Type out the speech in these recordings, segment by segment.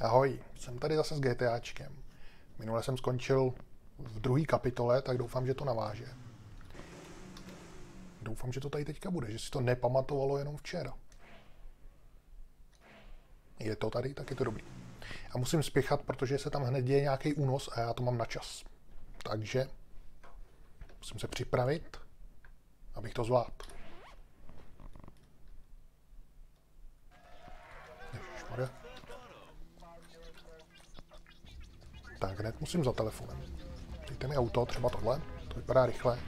Ahoj, jsem tady zase s GTAčkem. Minule jsem skončil v druhé kapitole, tak doufám, že to naváže. Doufám, že to tady teďka bude, že si to nepamatovalo jenom včera. Je to tady, tak je to dobrý. A musím spěchat, protože se tam hned děje nějaký únos a já to mám na čas. Takže musím se připravit, abych to zvládl. Ježišmarja. Tak hned musím za telefonem. Dejte mi auto, třeba tohle, to vypadá rychle.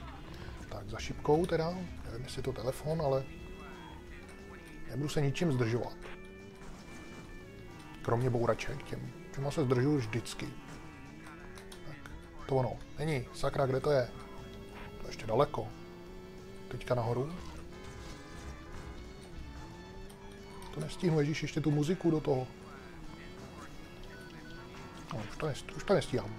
Tak za šipkou teda, nevím jestli je to telefon, ale nebudu se ničím zdržovat. Kromě bouraček, těm, těma se zdržuju vždycky. Tak, to ono. Není, sakra, kde to je? To je ještě daleko. Teďka nahoru. To nestihnu, ježíš, ještě tu muziku do toho. No, už to, nest, už to nestíhám.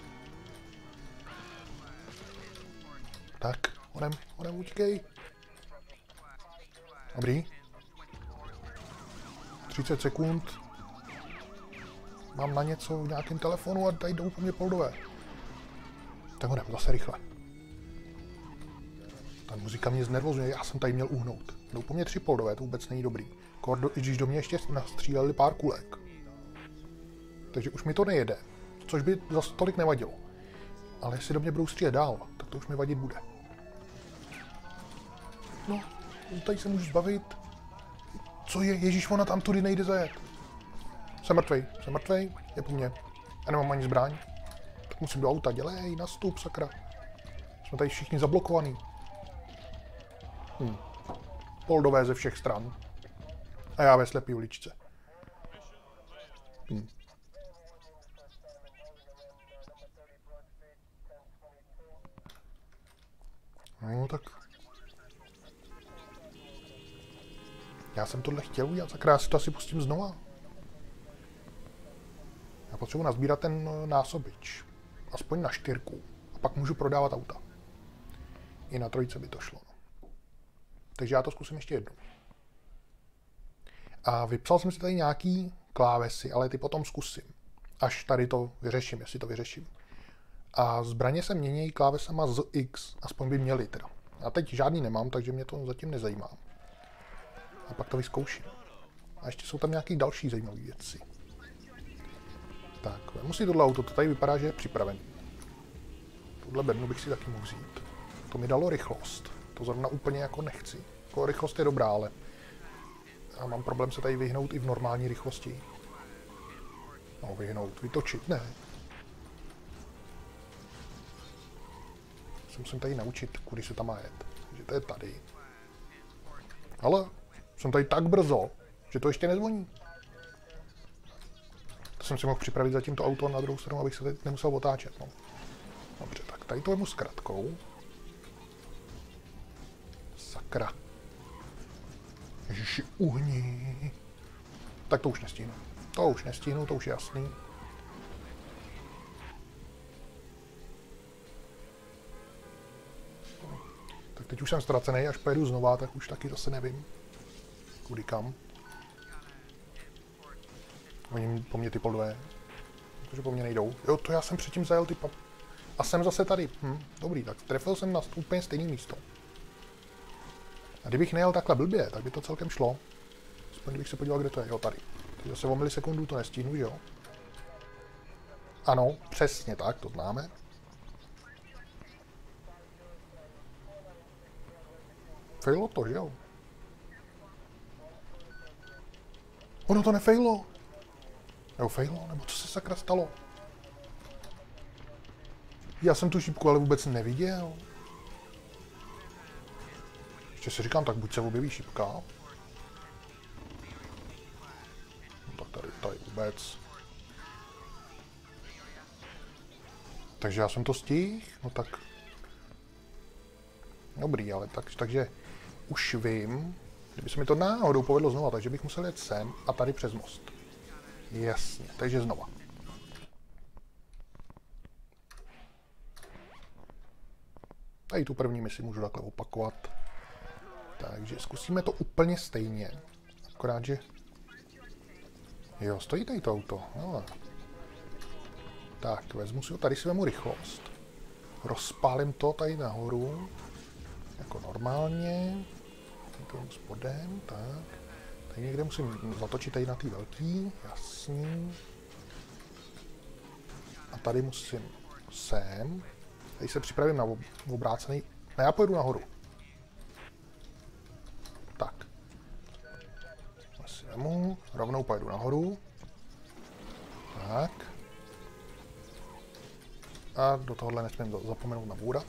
Tak, onem, onem, utíkej. Dobrý. 30 sekund. Mám na něco v nějakém telefonu a tady jdou po mě poldové. Tak onem, zase rychle. Ta muzika mě znervozuje, já jsem tady měl uhnout. Jdou po mě tři poldové, to vůbec není dobrý. Kordo, když do mě ještě nastříleli pár kulek. Takže už mi to nejede což by zase tolik nevadilo. Ale jestli do mě budou střílet dál, tak to už mi vadit bude. No, tady se můžu zbavit. Co je? Ježíš, ona tam tudy nejde zajet. Jsem mrtvej, jsem mrtvej, je po mně. A nemám ani zbraň. Tak musím do auta, dělej, nastup, sakra. Jsme tady všichni zablokovaní. Hm. Poldové ze všech stran. A já ve slepý uličce. Hm. No tak... Já jsem tohle chtěl udělat, tak já si to asi pustím znova. Já potřebuji nazbírat ten eh, násobič. Aspoň na čtyřku. A pak můžu prodávat auta. I na trojce by to šlo. Takže já to zkusím ještě jednou. A vypsal jsem si tady nějaký klávesy, ale ty potom zkusím. Až tady to vyřeším, jestli to vyřeším. A zbraně se mění klávesama z X, aspoň by měly teda. A teď žádný nemám, takže mě to zatím nezajímá. A pak to vyzkouším. A ještě jsou tam nějaké další zajímavé věci. Tak, musí tohle auto, to tady vypadá, že je připravený. Tuhle bednu bych si taky mohl vzít. To mi dalo rychlost. To zrovna úplně jako nechci. Jako rychlost je dobrá, ale já mám problém se tady vyhnout i v normální rychlosti. No, vyhnout, vytočit, ne. Se musím tady naučit, kudy se tam má jet. Že to je tady. Ale jsem tady tak brzo, že to ještě nezvoní. To jsem si mohl připravit zatím to auto na druhou stranu, abych se teď nemusel otáčet. No. Dobře, tak tady to vemu s kratkou. Sakra. Ježiši, uhni. Tak to už nestíhnu. To už nestíhnu, to už je jasný. Teď už jsem ztracený, až pojedu znova, tak už taky zase nevím, kudy kam. Oni po mě ty poldové. Protože po mně nejdou. Jo, to já jsem předtím zajel ty pap... A jsem zase tady. Hm, dobrý, tak trefil jsem na úplně stejné místo. A kdybych nejel takhle blbě, tak by to celkem šlo. Aspoň kdybych se podíval, kde to je. Jo, tady. Teď zase o milisekundu to nestíhnu, že jo? Ano, přesně tak, to známe. Fejlo to, jo? Ono to nefejlo. Nebo fejlo, nebo co se sakra stalo? Já jsem tu šipku ale vůbec neviděl. Ještě si říkám, tak buď se objeví šipka. No tak tady, tady vůbec. Takže já jsem to stihl, no tak... Dobrý, ale tak, takže už vím, kdyby se mi to náhodou povedlo znova, takže bych musel jet sem a tady přes most. Jasně, takže znova. Tady tu první misi můžu takhle opakovat. Takže zkusíme to úplně stejně. Akorát, že Jo, stojí tady to auto. Hele. Tak, vezmu si ho, tady si vemu rychlost. Rozpálím to tady nahoru. Jako normálně. Tady spodem, tak. Tady někde musím zatočit tady na ty velký, jasný. A tady musím sem. Tady se připravím na obrácený. A já pojedu nahoru. Tak. Asi vemu, rovnou pojedu nahoru. Tak. A do tohohle nesmím zapomenout nabůrat.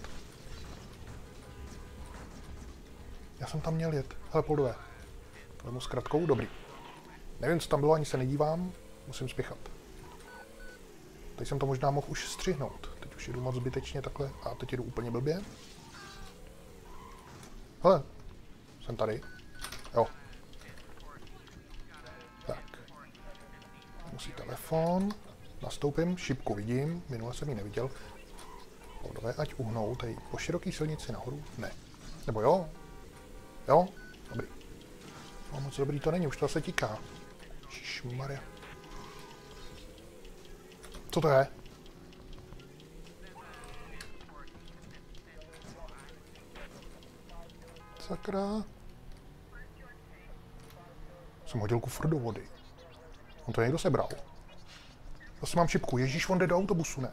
Já jsem tam měl jet. Hele, poldové. Vemu s kratkou, dobrý. Nevím, co tam bylo, ani se nedívám. Musím spěchat. Teď jsem to možná mohl už střihnout. Teď už jdu moc zbytečně takhle a teď jdu úplně blbě. Hele, jsem tady. Jo. Tak. Musí telefon. Nastoupím, šipku vidím, minule jsem ji neviděl. Podové, ať uhnou tady po široký silnici nahoru. Ne. Nebo jo? Jo? Dobrý. No, moc dobrý to není, už to se tíká. Maria. Co to je? Sakra. Jsem hodil kufr do vody. On to někdo sebral. Zase mám šipku. Ježíš, on jde do autobusu, ne?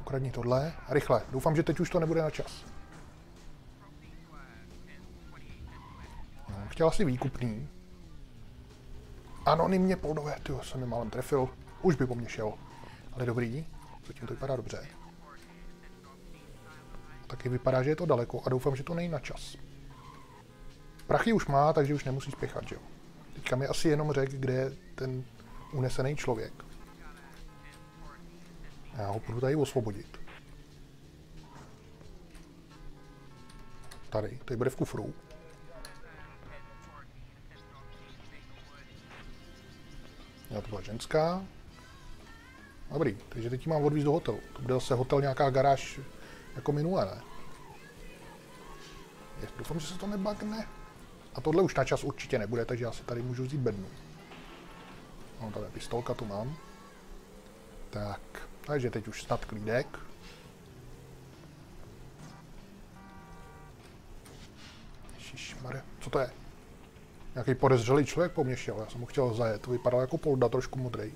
Ukradni tohle. Rychle. Doufám, že teď už to nebude na čas. Chtěl asi výkupný. Anonymně poldové. Ty jsem mi málem trefil. Už by po mně šel. Ale dobrý. Zatím to vypadá dobře. Taky vypadá, že je to daleko a doufám, že to není na čas. Prachy už má, takže už nemusí spěchat, že jo. Teďka mi asi jenom řek, kde je ten unesený člověk. Já ho budu tady osvobodit. Tady, tady bude v kufru. Já to byla ženská. Dobrý, takže teď mám odvízt do hotelu. To bude zase hotel nějaká garáž jako minule, ne? Doufám, že se to nebagne. A tohle už na čas určitě nebude, takže já si tady můžu vzít bednu. No, tady pistolka tu mám. Tak, takže teď už snad klídek. Ježišmarja, co to je? Nějaký podezřelý člověk po mně šel, já jsem mu chtěl zajet, to vypadalo jako polda, trošku modrej.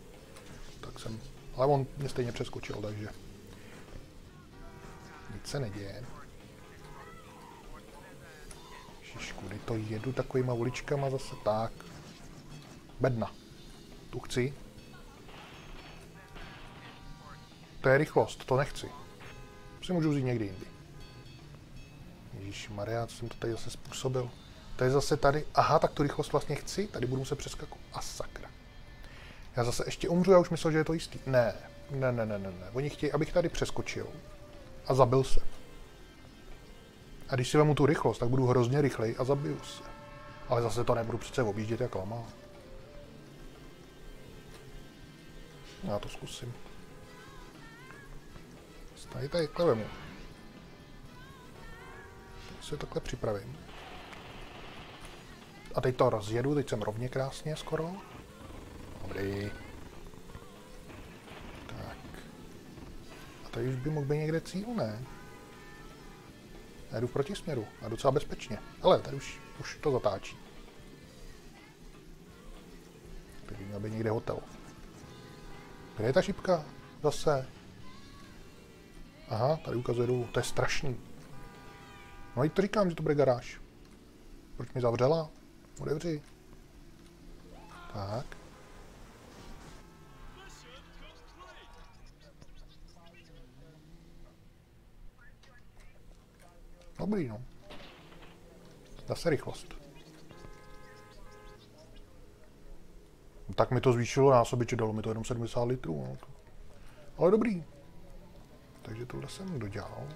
Tak jsem, ale on mě stejně přeskočil, takže nic se neděje. kudy to jedu takovýma uličkama zase tak. Bedna. Tu chci. To je rychlost, to nechci. Si můžu vzít někdy jindy. Ježíš Maria, co jsem to tady zase způsobil? To je zase tady, aha, tak tu rychlost vlastně chci, tady budu se přeskakovat. A sakra. Já zase ještě umřu, já už myslel, že je to jistý. Ne, ne, ne, ne, ne, ne. Oni chtějí, abych tady přeskočil a zabil se. A když si vemu tu rychlost, tak budu hrozně rychlej a zabiju se. Ale zase to nebudu přece objíždět jak lama. Já to zkusím. Tady tady vemu. Se takhle připravím. A teď to rozjedu, teď jsem rovně krásně skoro. Dobrý. Tak. A tady už by mohl být někde cíl, ne? Já jdu v protisměru a docela bezpečně. Ale tady už, už to zatáčí. Tady měl by někde hotel. Kde je ta šipka? Zase. Aha, tady ukazuje. To je strašný. No i to říkám, že to bude garáž. Proč mi zavřela? Otevři. Tak. Dobrý, no. Zase rychlost. Tak mi to zvýšilo násobiče, dalo mi to jenom 70 litrů. No. Ale dobrý. Takže tohle jsem dodělal.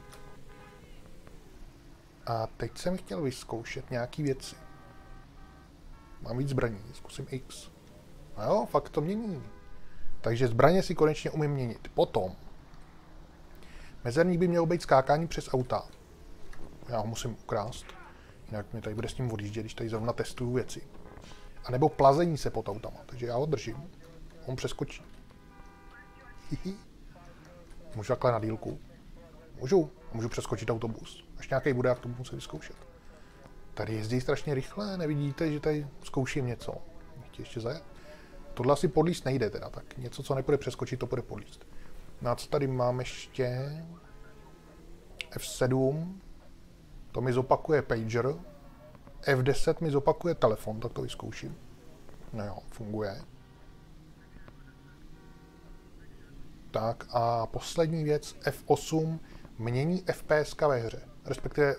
A teď jsem chtěl vyzkoušet nějaký věci. Mám víc zbraní, zkusím X. A jo, fakt to mění. Takže zbraně si konečně umím měnit. Potom. Mezerník by měl být skákání přes auta já ho musím ukrást, jinak mě tady bude s ním odjíždět, když tady zrovna testuju věci. A nebo plazení se pod autama, takže já ho držím. On přeskočí. Hihi. Můžu takhle na dílku. Můžu. Můžu přeskočit autobus. Až nějaký bude, jak to musím vyzkoušet. Tady jezdí strašně rychle, nevidíte, že tady zkouším něco. Chtějí ještě zajet? Tohle asi podlíst nejde teda, tak něco, co nepůjde přeskočit, to bude podlíst. No a co tady mám ještě? F7, to mi zopakuje pager. F10 mi zopakuje telefon, tak to vyzkouším. No jo, funguje. Tak a poslední věc, F8 mění FPS ve hře, respektive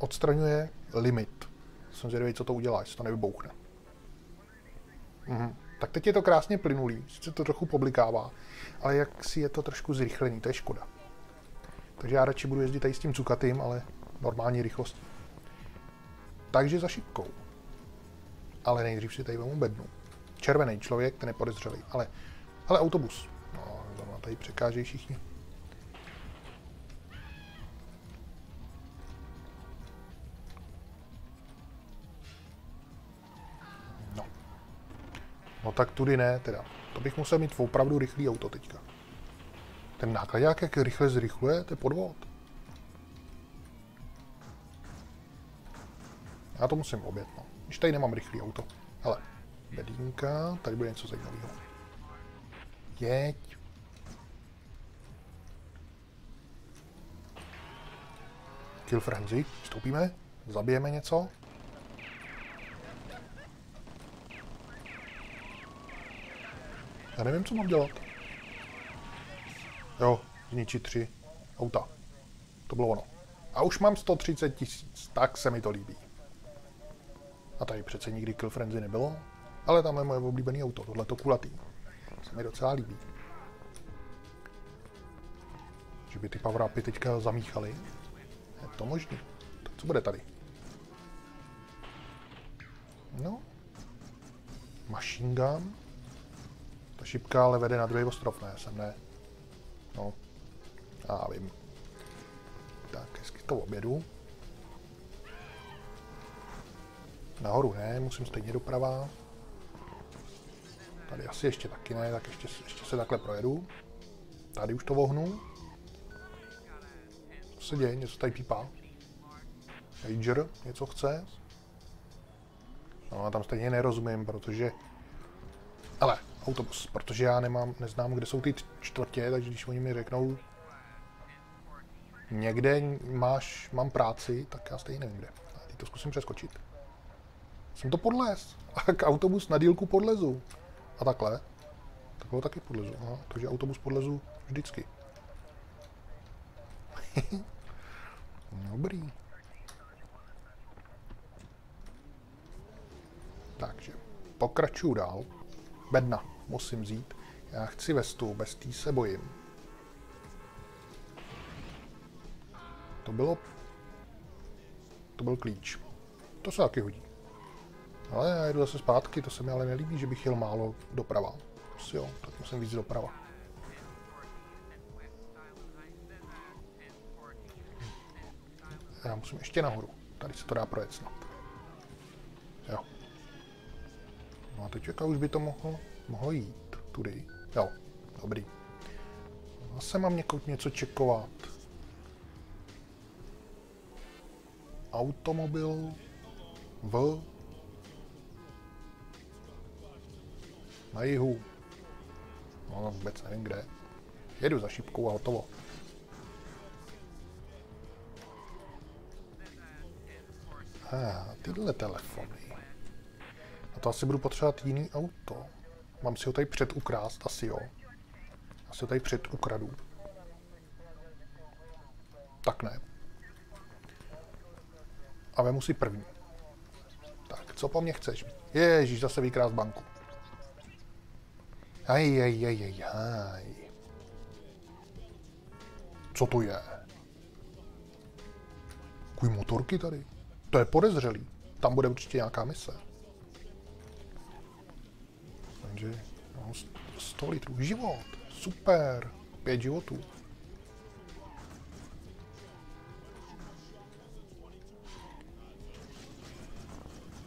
odstraňuje limit. Jsem zvědavý, co to udělá, jestli to nevybouchne. Mhm. Tak teď je to krásně plynulý, sice to trochu poblikává, ale jak si je to trošku zrychlený, to je škoda. Takže já radši budu jezdit tady s tím cukatým, ale normální rychlost. Takže za šipkou. Ale nejdřív si tady vemu bednu. Červený člověk, ten je podezřelý, ale, ale autobus. No, tady překážejí všichni. No tak tudy ne, teda. To bych musel mít opravdu rychlý auto teďka. Ten náklad jak rychle zrychluje, to je podvod. Já to musím obět, no. Když tady nemám rychlý auto. Hele, bedínka, tady bude něco zajímavého. Jeď. Kill frenzy, vstoupíme, zabijeme něco. Já nevím, co mám dělat. Jo, zničit tři auta. To bylo ono. A už mám 130 tisíc, tak se mi to líbí. A tady přece nikdy Kill Frenzy nebylo. Ale tam je moje oblíbené auto, tohle to kulatý. Se mi docela líbí. Že by ty power upy teďka zamíchaly. Je to možný. Tak co bude tady? No. Machine gun šipka ale vede na druhý ostrov, ne, sem ne. No, já vím. Tak, hezky to obědu. Nahoru ne, musím stejně doprava. Tady asi ještě taky ne, tak ještě, ještě se takhle projedu. Tady už to vohnu. Co se děje? Něco tady pípá. Pager něco chce. No a tam stejně nerozumím, protože... Ale autobus, protože já nemám, neznám, kde jsou ty čtvrtě, takže když oni mi řeknou, někde máš, mám práci, tak já stejně nevím kde. A teď to zkusím přeskočit. Jsem to podlez. A k autobus na dílku podlezu. A takhle. Takhle taky podlezu. Aha, takže autobus podlezu vždycky. Dobrý. Takže pokračuju dál. Bedna musím vzít. Já chci vestu, bez tý se bojím. To bylo... To byl klíč. To se taky hodí. Ale já jdu zase zpátky, to se mi ale nelíbí, že bych jel málo doprava. Jo, tak musím víc doprava. Já musím ještě nahoru. Tady se to dá projet snad. Jo. No a teď už by to mohlo mohlo jít tudy. Jo, dobrý. Zase mám někout něco čekovat. Automobil v na jihu. No, vůbec nevím kde. Jedu za šipkou a hotovo. Ah, tyhle telefony. A to asi budu potřebovat jiný auto. Mám si ho tady předukrást, asi jo. Asi ho tady předukradu. Tak ne. A vemu si první. Tak, co po mně chceš? Ježíš, zase vykrást banku. Aj, aj, aj, aj, aj. Co to je? Kuj motorky tady? To je podezřelý. Tam bude určitě nějaká mise takže no, 100 litrů. Život, super, pět životů.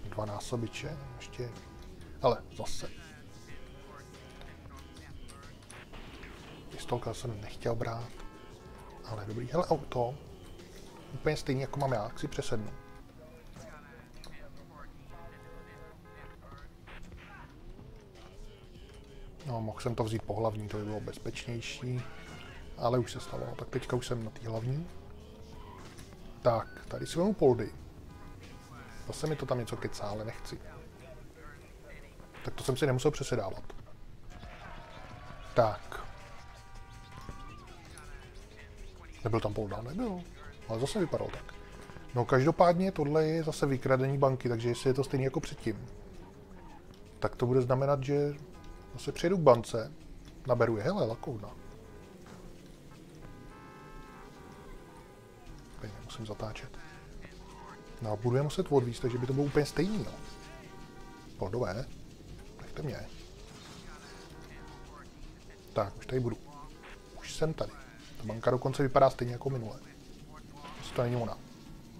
Dva násobiče, ještě, ale zase. pistolka jsem nechtěl brát. Ale dobrý. Hele, auto. Úplně stejný, jako mám já, tak si přesednu. No, mohl jsem to vzít po hlavní, to by bylo bezpečnější. Ale už se stalo, tak teďka už jsem na té hlavní. Tak, tady si vemu poldy. Zase mi to tam něco kecá, ale nechci. Tak to jsem si nemusel přesedávat. Tak. Nebyl tam polda? Nebyl. Ale zase vypadal tak. No každopádně tohle je zase vykradení banky, takže jestli je to stejně jako předtím, tak to bude znamenat, že zase přijedu k bance, naberu je, hele, lakovna. Tady nemusím zatáčet. No a budu je muset odvíct, takže by to bylo úplně stejný, no. Pohodové. Nechte mě. Tak, už tady budu. Už jsem tady. Ta banka dokonce vypadá stejně jako minule. Jestli to není ona.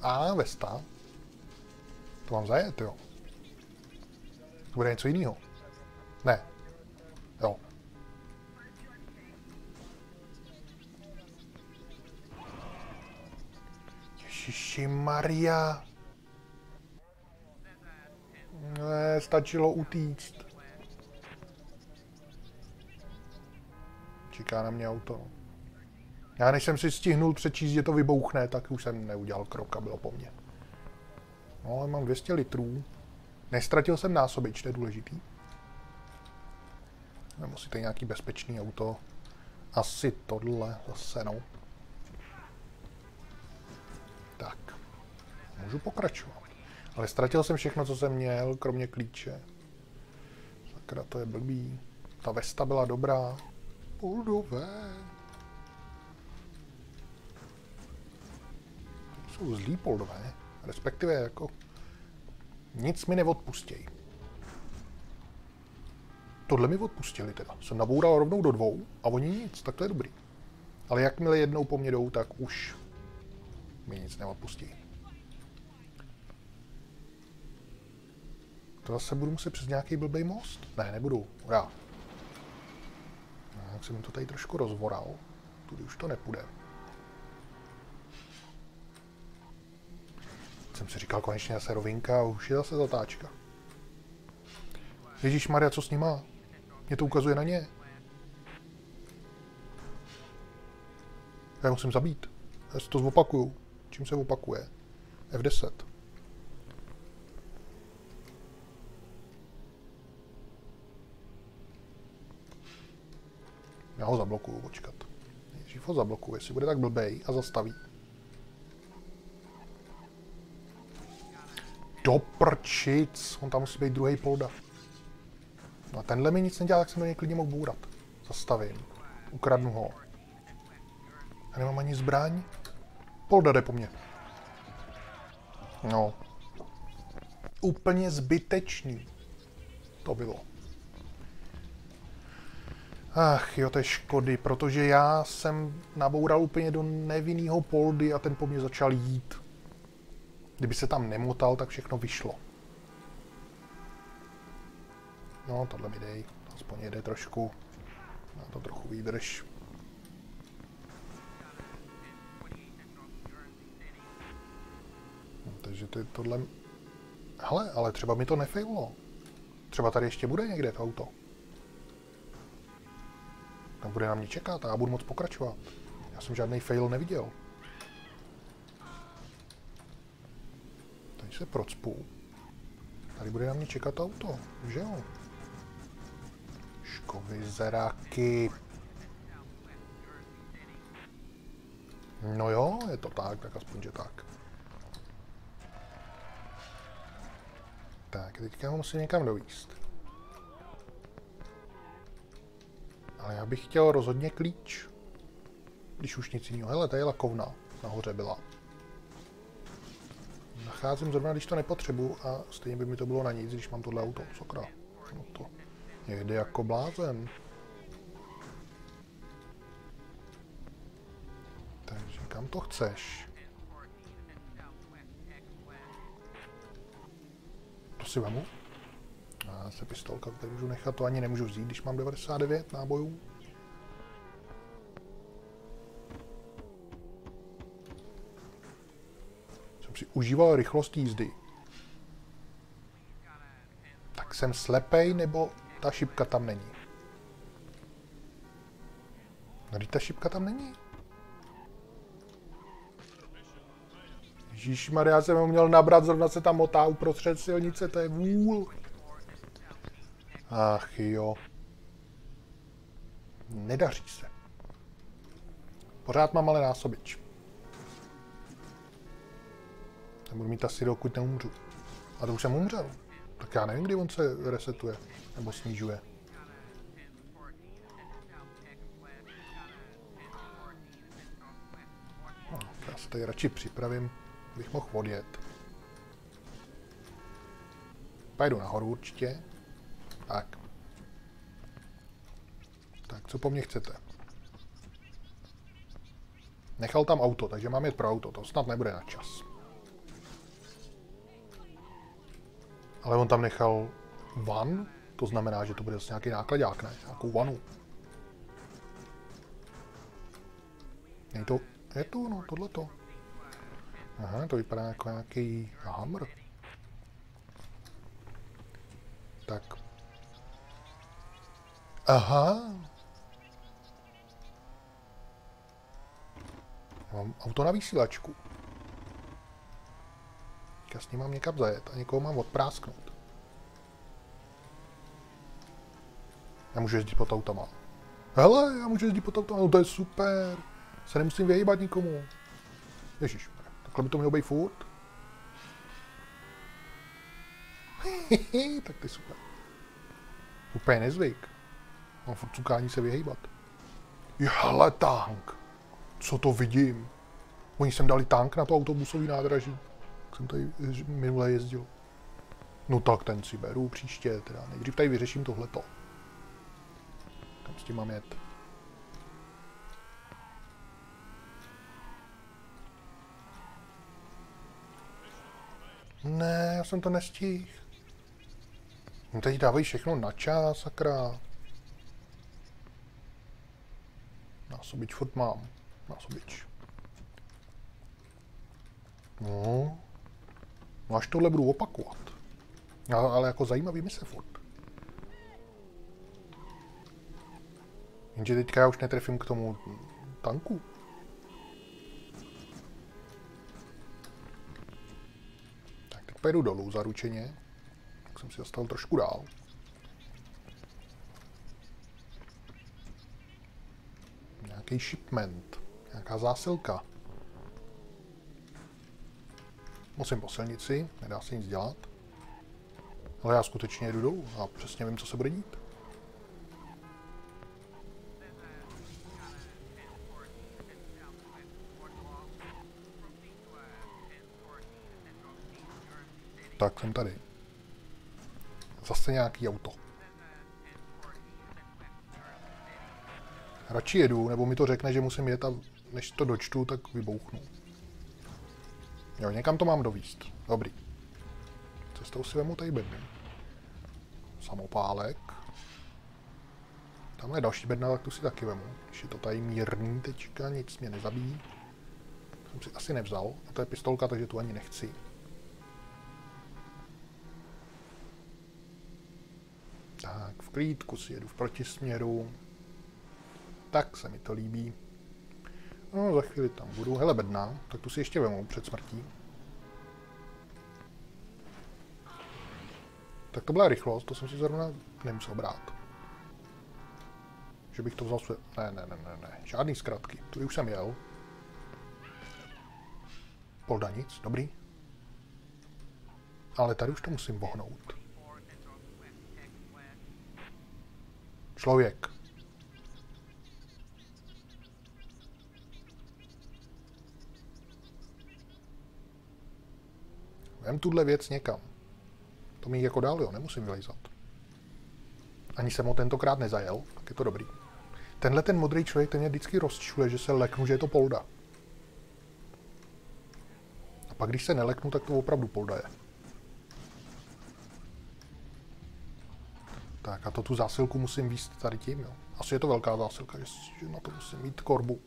A, Vesta. To mám zajet, jo. To bude něco jiného. Ne. Ježiši Maria. Ne, stačilo utíct. Čeká na mě auto. Já než jsem si stihnul přečíst, že to vybouchne, tak už jsem neudělal krok a bylo po mně. No, ale mám 200 litrů. Nestratil jsem násobič, to je důležitý. Tady nějaký bezpečný auto. Asi tohle zase, no. Můžu pokračovat. Ale ztratil jsem všechno, co jsem měl, kromě klíče. Sakra, to je blbý. Ta Vesta byla dobrá. Poldové. jsou zlí poldové, respektive jako nic mi neodpustějí. Tohle mi odpustili teda. Jsem naboural rovnou do dvou a oni nic, tak to je dobrý. Ale jakmile jednou po mě jdou, tak už mi nic neodpustí. To zase budu muset přes nějaký blbý most? Ne, nebudu. Já. Tak jsem to tady trošku rozvoral. Tudy už to nepůjde. Jsem si říkal, konečně zase rovinka a už je zase zatáčka. Ježíš Maria, co s ním má? Mě to ukazuje na ně. Já musím zabít. Já si to zopakuju. Čím se opakuje? F10. Já ho zablokuju, počkat. Nejdřív ho zablokuju, jestli bude tak blbej a zastaví. Do prčic, on tam musí být druhý polda. No a tenhle mi nic nedělá, tak jsem do něj klidně mohl bůrat. Zastavím. Ukradnu ho. Já nemám ani zbraň. Polda jde po mně. No. Úplně zbytečný. To bylo. Ach jo, to je škody, protože já jsem naboural úplně do nevinného poldy a ten po mně začal jít. Kdyby se tam nemotal, tak všechno vyšlo. No, tohle mi dej. Aspoň jede trošku. Má to trochu výdrž. No, takže to je tohle... Hele, ale třeba mi to nefejlo. Třeba tady ještě bude někde to auto. Tam bude na mě čekat a já budu moc pokračovat. Já jsem žádný fail neviděl. Tady se procpu. Tady bude na mě čekat auto, že jo? Škovy zeráky. No jo, je to tak, tak aspoň, že tak. Tak, teďka ho musím někam dovíst. Ale já bych chtěl rozhodně klíč. Když už nic jiného. Hele, tady je lakovna. Nahoře byla. Nacházím zrovna, když to nepotřebuju a stejně by mi to bylo na nic, když mám tohle auto. Sokra. No to jede jako blázen. Takže kam to chceš? To si vemu se pistolka, tady můžu nechat, to ani nemůžu vzít, když mám 99 nábojů. Jsem si užíval rychlost jízdy. Tak jsem slepej, nebo ta šipka tam není? No, ta šipka tam není. Ježíš Maria, jsem ho měl nabrat, zrovna se tam motá uprostřed silnice, to je vůl. Ach jo. Nedaří se. Pořád mám ale násobič. Nebudu mít asi dokud neumřu. A to už jsem umřel. Tak já nevím, kdy on se resetuje. Nebo snižuje. No, já se tady radši připravím, bych mohl odjet. Pojdu nahoru určitě. Tak. Tak, co po mně chcete? Nechal tam auto, takže mám jet pro auto. To snad nebude na čas. Ale on tam nechal van, to znamená, že to bude zase nějaký nákladák, ne? Nějakou vanu. Není to... Je to, no, tohleto. Aha, to vypadá jako nějaký hammer. Tak. Aha. Mám auto na vysílačku. Já s ním mám někam zajet a někoho mám odprásknout. Já můžu jezdit pod autama. Hele, já můžu jezdit pod autama, no to je super. Se nemusím vyhýbat nikomu. Ježíš, takhle by to mělo být furt. tak je super. Úplně nezvyk. Mám furt cukání se vyhýbat. Hele, tank. Co to vidím? Oni sem dali tank na to autobusový nádraží jsem tady minule jezdil. No tak ten si beru příště, teda nejdřív tady vyřeším tohleto. Kam s tím mám jet? Ne, já jsem to nestihl. No teď dávají všechno na čas, sakra. Násobič furt mám. Násobič. No, No až tohle budu opakovat. Ale jako zajímavý mi se furt. Jenže teďka já už netrefím k tomu tanku. Tak teď pojedu dolů zaručeně. Tak jsem si dostal trošku dál. Nějaký shipment. Nějaká zásilka. Musím po silnici, nedá se nic dělat. Ale já skutečně jedu dolů a přesně vím, co se bude dít. Tak, jsem tady. Zase nějaký auto. Radši jedu, nebo mi to řekne, že musím jet a než to dočtu, tak vybouchnu. Jo, někam to mám dovíst. Dobrý. Cestou si vemu tady bedny. Samopálek. Tamhle je další bedna, tak tu si taky vemu. Když je to tady mírný tečka, nic mě nezabíjí. Jsem si asi nevzal. A to je pistolka, takže tu ani nechci. Tak, v klídku si jedu v protisměru. Tak se mi to líbí. No, za chvíli tam budu. Hele, bedna, tak tu si ještě vemu před smrtí. Tak to byla rychlost, to jsem si zrovna nemusel brát. Že bych to vzal své... Ne, ne, ne, ne, ne. Žádný zkratky. Tu už jsem jel. Polda nic, dobrý. Ale tady už to musím bohnout. Člověk. Vem tuhle věc někam. To mi jako dál, jo, nemusím vylejzat. Ani jsem ho tentokrát nezajel, tak je to dobrý. Tenhle ten modrý člověk, ten mě vždycky rozčuje, že se leknu, že je to polda. A pak když se neleknu, tak to opravdu polda je. Tak a to tu zásilku musím výst tady tím, jo. Asi je to velká zásilka, že na to musím mít korbu.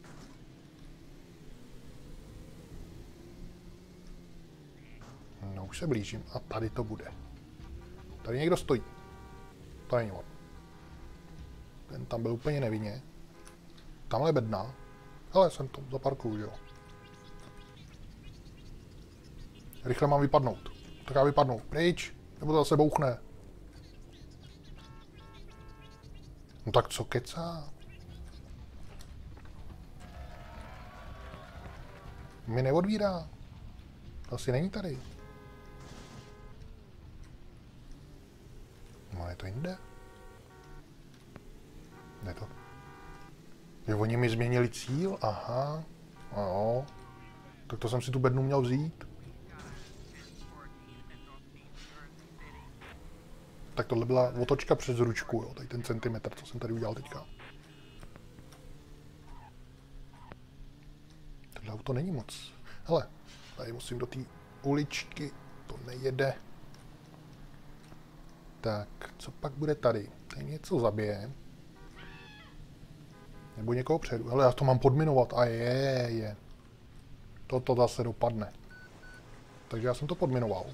No už se blížím a tady to bude. Tady někdo stojí. To není on. Ten tam byl úplně nevinně. Tamhle je bedna. Ale jsem to zaparkuju, jo. Rychle mám vypadnout. Tak já vypadnu. Pryč. Nebo to zase bouchne. No tak co kecá? Mi neodvírá. Asi není tady. No je to jinde. Ne to. Jo, oni mi změnili cíl? Aha. No. Tak to jsem si tu bednu měl vzít. Tak tohle byla otočka přes ručku, jo, tady ten centimetr, co jsem tady udělal teďka. Tohle auto není moc. Hele, tady musím do té uličky, to nejede. Tak, co pak bude tady? Tady něco zabije. Nebo někoho předu. Ale já to mám podminovat. A je, je. Toto zase dopadne. Takže já jsem to podminoval.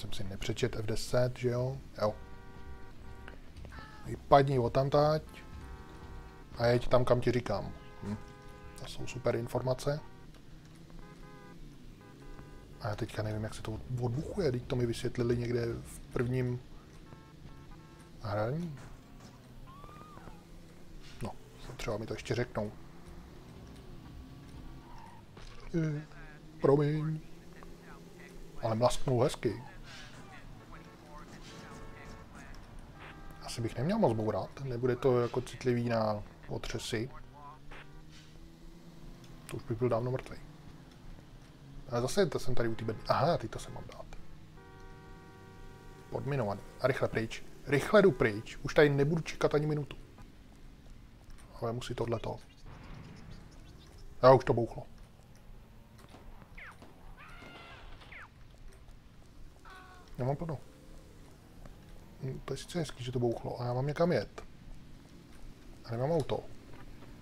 Jsem si nepřečet F10, že jo? Jo. Vypadni o tamtať. A jeď tam, kam ti říkám. Hm. To jsou super informace. A já teďka nevím, jak se to odbuchuje, teď to mi vysvětlili někde v prvním hraní. No, třeba mi to ještě řeknou. Je, promiň. Ale mlasknul hezky. Asi bych neměl moc bourat, nebude to jako citlivý na otřesy. To už bych byl dávno mrtvý. A zase to jsem tady u té bedny. Aha, ty to se mám dát. Podminovaný. A rychle pryč. Rychle jdu pryč. Už tady nebudu čekat ani minutu. Ale musí tohleto. Já už to bouchlo. Já mám plno. Hm, to je sice hezký, že to bouchlo, a já mám někam jet. A nemám auto.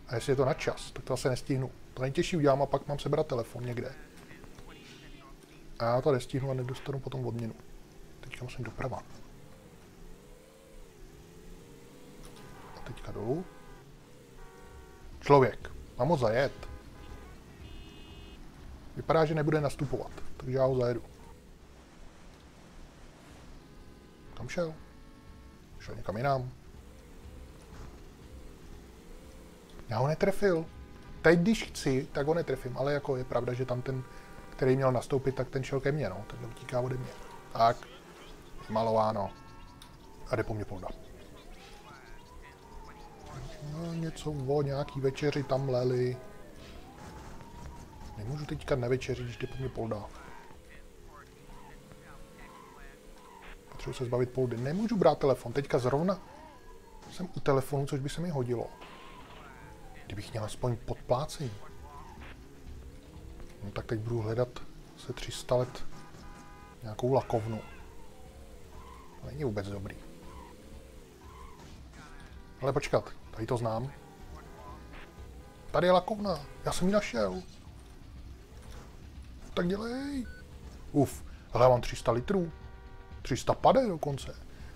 A jestli je to na čas, tak to asi nestihnu. To nejtěžší udělám a pak mám sebrat telefon někde. A já to nestihnu a nedostanu potom odměnu. Teďka musím doprava. A teďka dolů. Člověk. Mám ho zajet. Vypadá, že nebude nastupovat, takže já ho zajedu. Tam šel. Šel někam jinam. Já ho netrefil. Teď, když chci, tak ho netrefím, ale jako je pravda, že tam ten který měl nastoupit, tak ten šel ke mně, no. Ten utíká ode mě. Tak, malováno. A jde po mně polda. No, něco o nějaký večeři tam leli. Nemůžu teďka nevečeřit, když jde po mně polda. Potřebuji se zbavit poldy. Nemůžu brát telefon. Teďka zrovna jsem u telefonu, což by se mi hodilo. Kdybych měl aspoň podplácení. No tak teď budu hledat se 300 let nějakou lakovnu. To není vůbec dobrý. Ale počkat, tady to znám. Tady je lakovna, já jsem ji našel. Tak dělej. Uf, ale mám 300 litrů. 300 pade dokonce.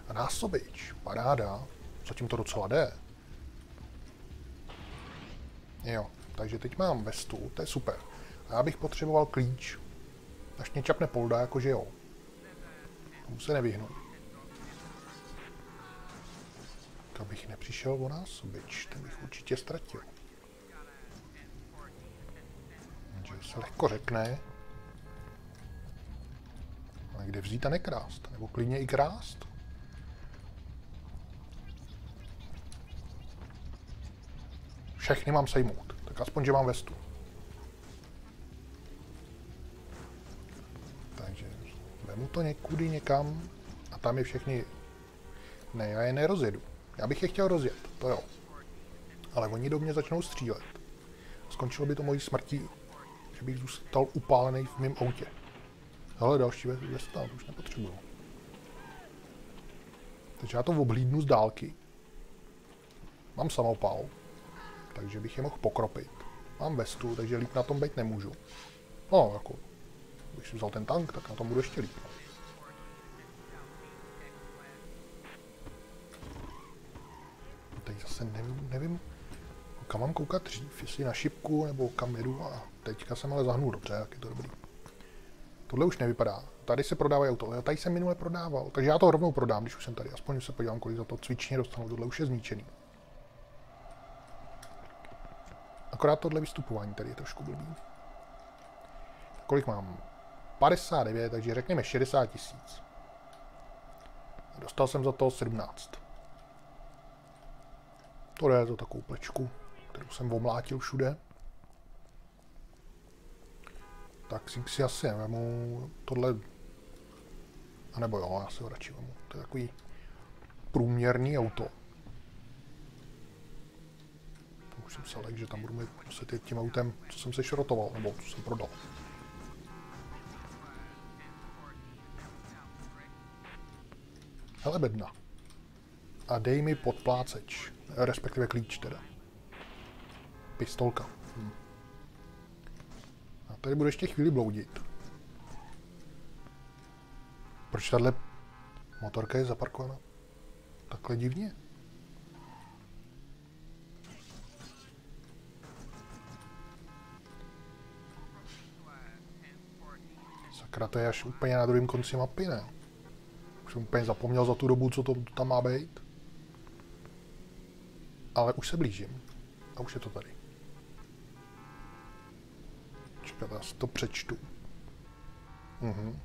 A násobič, paráda. Zatím to docela jde. Jo, takže teď mám vestu, to je super. Já bych potřeboval klíč. Až mě čapne polda, jakože jo. Tomu se nevyhnu. To bych nepřišel o násobič, ten bych určitě ztratil. Takže se lehko řekne, ale kde vzít a nekrást? Nebo klidně i krást? Všechny mám sejmout, tak aspoň, že mám vestu. Vemu to někudy někam a tam je všechny... Ne, já je nerozjedu. Já bych je chtěl rozjet, to jo. Ale oni do mě začnou střílet. Skončilo by to mojí smrtí, že bych zůstal upálený v mém autě. Hele, další vesta, už nepotřebuju. Takže já to oblídnu z dálky. Mám samopal, takže bych je mohl pokropit. Mám vestu, takže líp na tom být nemůžu. No, jako, když jsem vzal ten tank, tak na tom budu ještě líp. No. Teď zase nevím, nevím, kam mám koukat dřív, jestli na šipku nebo kam jedu a teďka jsem ale zahnul dobře, jak je to dobrý. Tohle už nevypadá. Tady se prodávají auto. Já tady jsem minule prodával, takže já to rovnou prodám, když už jsem tady. Aspoň se podívám, kolik za to cvičně dostanu. Tohle už je zničený. Akorát tohle vystupování tady je trošku blbý. Kolik mám? 59, takže řekněme 60 tisíc. Dostal jsem za to 17. To je za takovou plečku, kterou jsem omlátil všude. Tak si, si asi vemu tohle, a nebo jo, já si ho radši vemu. To je takový průměrný auto. Už jsem se lek, že tam budu muset jít tím autem, co jsem se šrotoval, nebo co jsem prodal. Hele bedna. A dej mi podpláceč, respektive klíč teda. Pistolka. Hm. A tady budu ještě chvíli bloudit. Proč tahle motorka je zaparkovaná takhle divně? Sakra, to je až úplně na druhém konci mapy, ne? Už jsem úplně zapomněl za tu dobu, co to tam má být. Ale už se blížím. A už je to tady. Čekat, já si to přečtu. Mhm.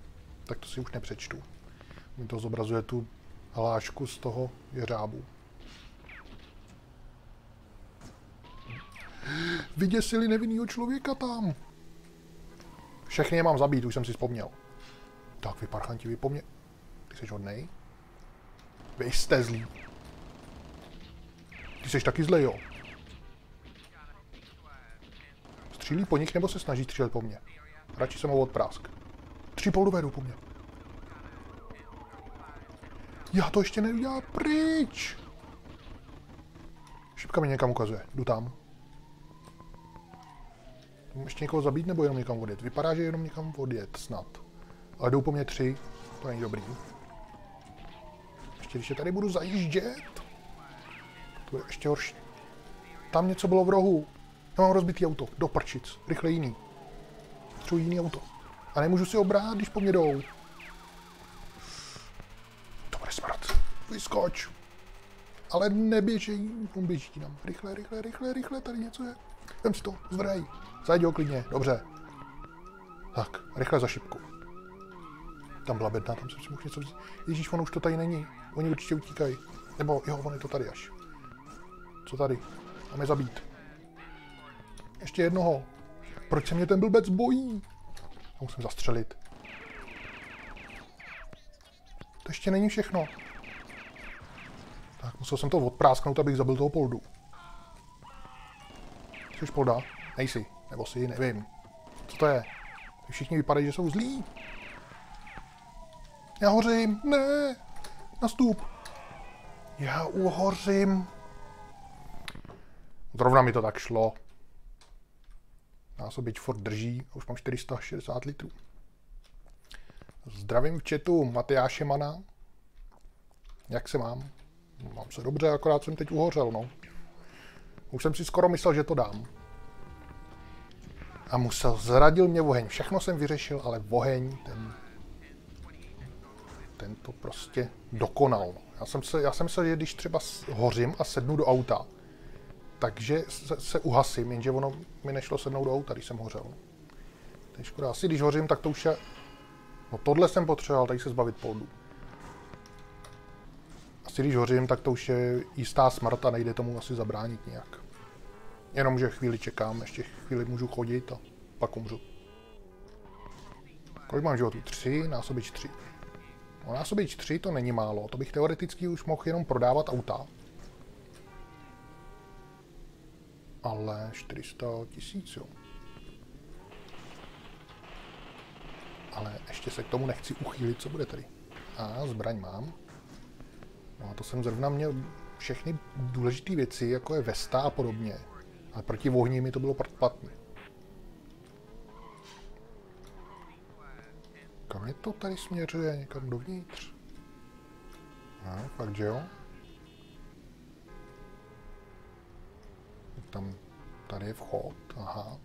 Tak to si už nepřečtu. Mi to zobrazuje tu hlášku z toho jeřábu. Vyděsili nevinného člověka tam. Všechny je mám zabít, už jsem si vzpomněl. Tak vy parchanti, vy po mně... Ty jsi hodnej? Vy jste zlý. Ty jsi taky zlej, jo? Střílí po nich nebo se snaží střílet po mně? Radši jsem ho odprásk. Tři polu vedou po mně. Já to ještě neudělal pryč. Šipka mi někam ukazuje. Jdu tam. Ještě někoho zabít nebo jenom někam odjet? Vypadá, že jenom někam odjet, snad. Ale jdou po mě tři. To není dobrý. Ještě když je tady budu zajíždět. To je ještě horší. Tam něco bylo v rohu. Já mám rozbitý auto. Do prčic. Rychle jiný. Třeba jiný auto. A nemůžu si obrát, když po mě jdou. To bude smrt. Vyskoč. Ale neběžej. On běží tam. Rychle, rychle, rychle, rychle. Tady něco je. Vem si to. Zvrej. Zajď ho klidně. Dobře. Tak, rychle za šipku. Tam byla bedna, tam jsem si mohl něco vzít. Ježíš, on už to tady není. Oni určitě utíkají. Nebo jo, on je to tady až. Co tady? Máme zabít. Ještě jednoho. Proč se mě ten blbec bojí? Já musím zastřelit. To ještě není všechno. Tak, musel jsem to odprásknout, abych zabil toho poldu. Jsi polda? Nejsi. Nebo si, nevím. Co to je? Všichni vypadají, že jsou zlí. Já hořím. Ne. Nastup. Já uhořím. Zrovna mi to tak šlo. Násobič Ford drží, už mám 460 litrů. Zdravím v chatu Matyáše Mana. Jak se mám? Mám se dobře, akorát jsem teď uhořel, no. Už jsem si skoro myslel, že to dám. A musel, zradil mě oheň. Všechno jsem vyřešil, ale oheň, ten, ten to prostě dokonal. Já jsem, se, já jsem myslel, že když třeba hořím a sednu do auta, takže se, se uhasím, jenže ono mi nešlo sednout do auta, když jsem hořel. To je škoda. Asi když hořím, tak to už je... No tohle jsem potřeboval, tady se zbavit poldu. Asi když hořím, tak to už je jistá smrt a nejde tomu asi zabránit nějak. Jenom, že chvíli čekám, ještě chvíli můžu chodit a pak umřu. Kolik mám životů? Tři, násobič tři. No násobič tři to není málo, to bych teoreticky už mohl jenom prodávat auta. Ale 400 tisíc, jo. Ale ještě se k tomu nechci uchýlit, co bude tady. A zbraň mám. No a to jsem zrovna měl všechny důležité věci, jako je Vesta a podobně. A proti ohni mi to bylo platné. Kam je to tady směřuje? Někam dovnitř? No, fakt, že jo? Tam, tady je vchod, aha.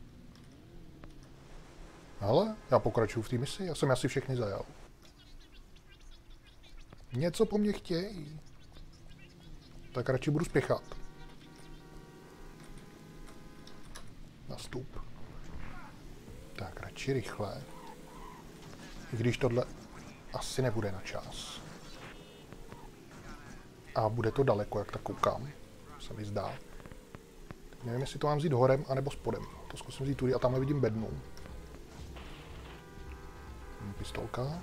Ale já pokračuju v té misi, já jsem asi všechny zajal. Něco po mně chtějí. Tak radši budu spěchat. Nastup. Tak, radši rychle. I když tohle asi nebude na čas. A bude to daleko, jak tak koukám. Se mi zdá. Teď nevím, jestli to mám vzít horem, anebo spodem. To zkusím vzít tudy a tamhle vidím bednu. Pistolka.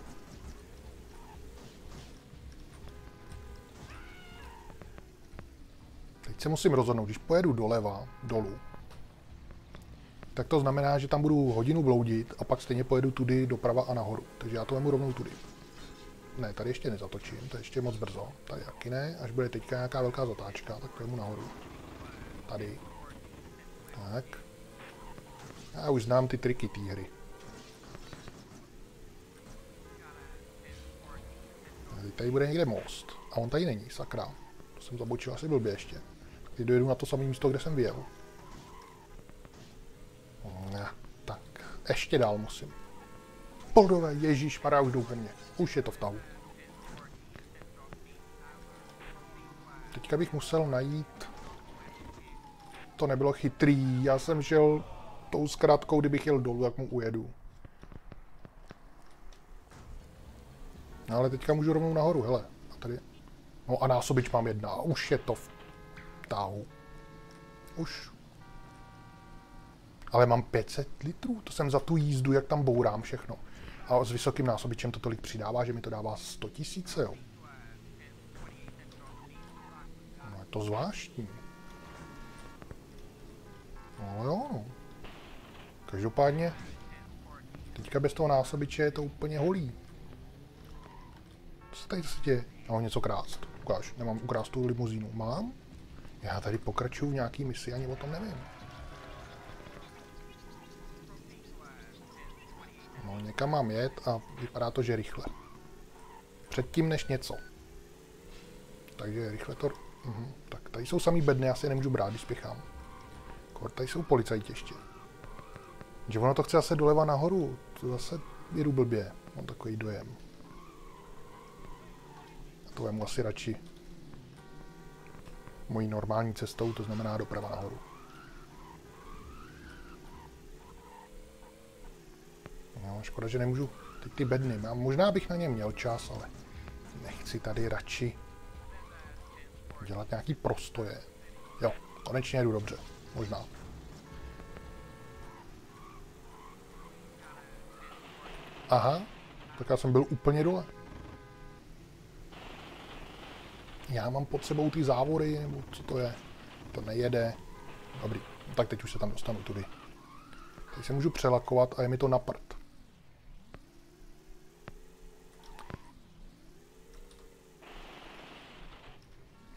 Teď se musím rozhodnout, když pojedu doleva, dolů, tak to znamená, že tam budu hodinu bloudit a pak stejně pojedu tudy doprava a nahoru. Takže já to vemu rovnou tudy. Ne, tady ještě nezatočím, to je ještě moc brzo. Tady taky ne, až bude teďka nějaká velká zatáčka, tak pojemu nahoru. Tady. Tak. Já už znám ty triky té hry. Tady, bude někde most. A on tady není, sakra. To jsem zabočil asi blbě ještě. Teď dojedu na to samé místo, kde jsem vyjel. Ne, tak, ještě dál musím. Poldové, Ježíš, Maria už jdou mně. Už je to v tahu. Teďka bych musel najít... To nebylo chytrý, já jsem šel tou zkrátkou, kdybych jel dolů, jak mu ujedu. No ale teďka můžu rovnou nahoru, hele. A tady... No a násobič mám jedna, už je to v táhu. Už. Ale mám 500 litrů, to jsem za tu jízdu, jak tam bourám všechno. A s vysokým násobičem to tolik přidává, že mi to dává 100 tisíce, jo. No je to zvláštní. No jo, no. Každopádně, teďka bez toho násobiče je to úplně holý. Co tady se děje? Mám něco krást. Ukáž, nemám ukrást tu limuzínu. Mám? Já tady pokračuju v nějaký misi, ani o tom nevím. No, někam mám jet a vypadá to, že rychle. Předtím než něco. Takže rychle to... Mhm. Tak tady jsou samý bedny, já si nemůžu brát, když spěchám. Tady jsou policajti ještě. Že ono to chce zase doleva nahoru. To zase jedu blbě. Mám takový dojem. A to vemu asi radši mojí normální cestou, to znamená doprava nahoru. No, škoda, že nemůžu teď ty bedny. Mám, možná bych na ně měl čas, ale nechci tady radši dělat nějaký prostoje. Jo, konečně jdu dobře. Možná. Aha, tak já jsem byl úplně dole. Já mám pod sebou ty závory, nebo co to je? To nejede. Dobrý, tak teď už se tam dostanu tudy. Teď se můžu přelakovat a je mi to na prd.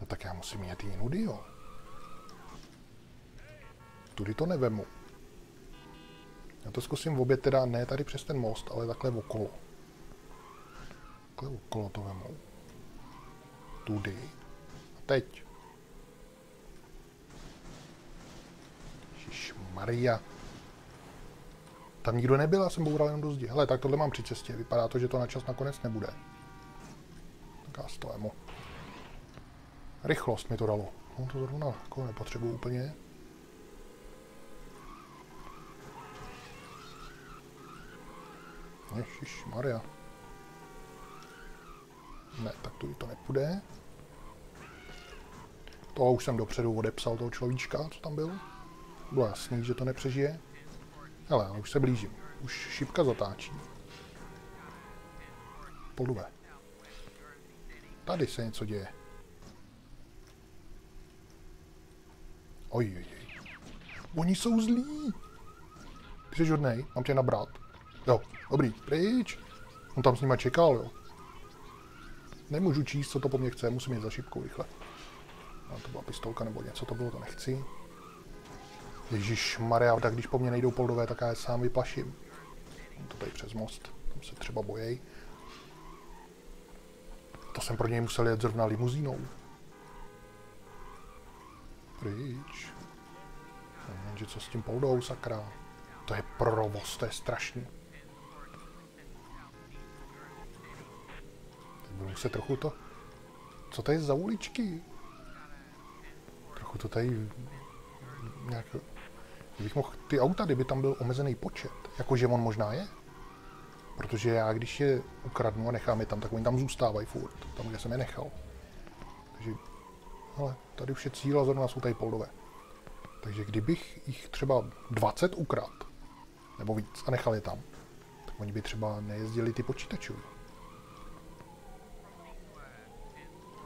No tak jet jinudy, jo. Tudy to nevemu. Já to zkusím v obě teda ne tady přes ten most, ale takhle okolo. Takhle okolo to vemu tudy. A teď. Maria. Tam nikdo nebyl, já jsem boural jenom do zdi. Hele, tak tohle mám při cestě. Vypadá to, že to na čas nakonec nebude. Tak já stojemu. Rychlost mi to dalo. No to zrovna jako nepotřebuji úplně. Ježiš Maria. Ne, tak tudy to nepůjde. To už jsem dopředu odepsal toho človíčka, co tam byl. Bylo jasný, že to nepřežije. Ale už se blížím. Už šipka zatáčí. Podluve. Tady se něco děje. Oj, oj, oj. Oni jsou zlí. Ty jsi hodnej, mám tě nabrat. Jo, dobrý, pryč. On tam s nima čekal, jo. Nemůžu číst, co to po mně chce, musím jít za šipkou rychle. No, to byla pistolka nebo něco to bylo, to nechci. Ježíš Maria, tak když po mně nejdou poldové, tak já je sám vyplaším. To tady přes most, tam se třeba bojej. To jsem pro něj musel jet zrovna limuzínou. Pryč. Jenže co s tím poldou, sakra. To je provoz, to je strašný. Teď budu muset trochu to... Co to je za uličky? Trochu to tady nějak Kdybych mohl ty auta, kdyby tam byl omezený počet, jakože on možná je. Protože já, když je ukradnu a nechám je tam, tak oni tam zůstávají furt, tam, kde jsem je nechal. Ale tady už je cíl a zrovna jsou tady poldové. Takže kdybych jich třeba 20 ukrad, nebo víc, a nechal je tam, tak oni by třeba nejezdili ty počítačů.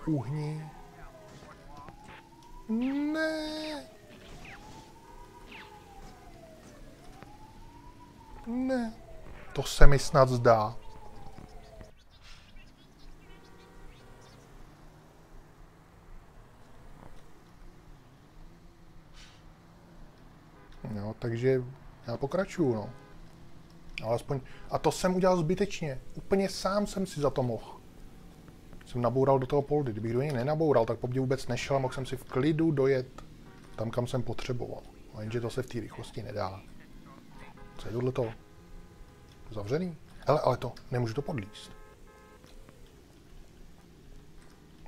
Uhni. Ne. Ne. To se mi snad zdá. No, takže já pokračuju, no. Alespoň, a to jsem udělal zbytečně. Úplně sám jsem si za to mohl. Jsem naboural do toho poldy. Kdybych do něj nenaboural, tak po mně vůbec nešel a mohl jsem si v klidu dojet tam, kam jsem potřeboval. A jenže to se v té rychlosti nedá. Co je tohle to? Zavřený? Hele, ale to, nemůžu to podlíst.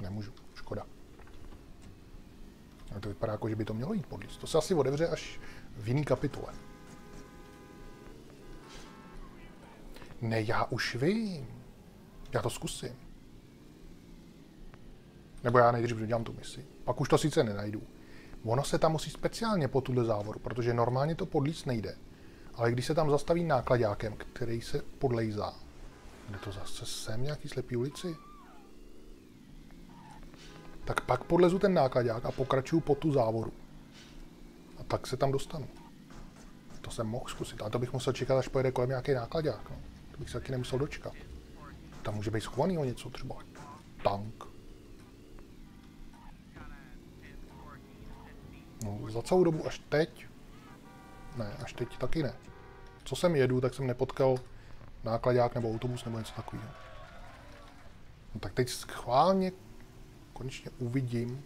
Nemůžu, škoda. Ale to vypadá jako, že by to mělo jít podlíst. To se asi otevře až v jiný kapitole. Ne, já už vím. Já to zkusím. Nebo já nejdřív dodělám tu misi. Pak už to sice nenajdu. Ono se tam musí speciálně po tuhle závoru, protože normálně to podlíst nejde. Ale když se tam zastaví nákladákem, který se podlejzá, kde to zase sem nějaký slepý ulici? Tak pak podlezu ten nákladák a pokračuju po tu závoru. A tak se tam dostanu. To jsem mohl zkusit, ale to bych musel čekat, až pojede kolem nějaký nákladák. No. To bych se taky nemusel dočkat. Tam může být schovaný o něco třeba. Tank. No, za celou dobu až teď ne, až teď taky ne. Co jsem jedu, tak jsem nepotkal nákladák nebo autobus nebo něco takového. No tak teď schválně konečně uvidím.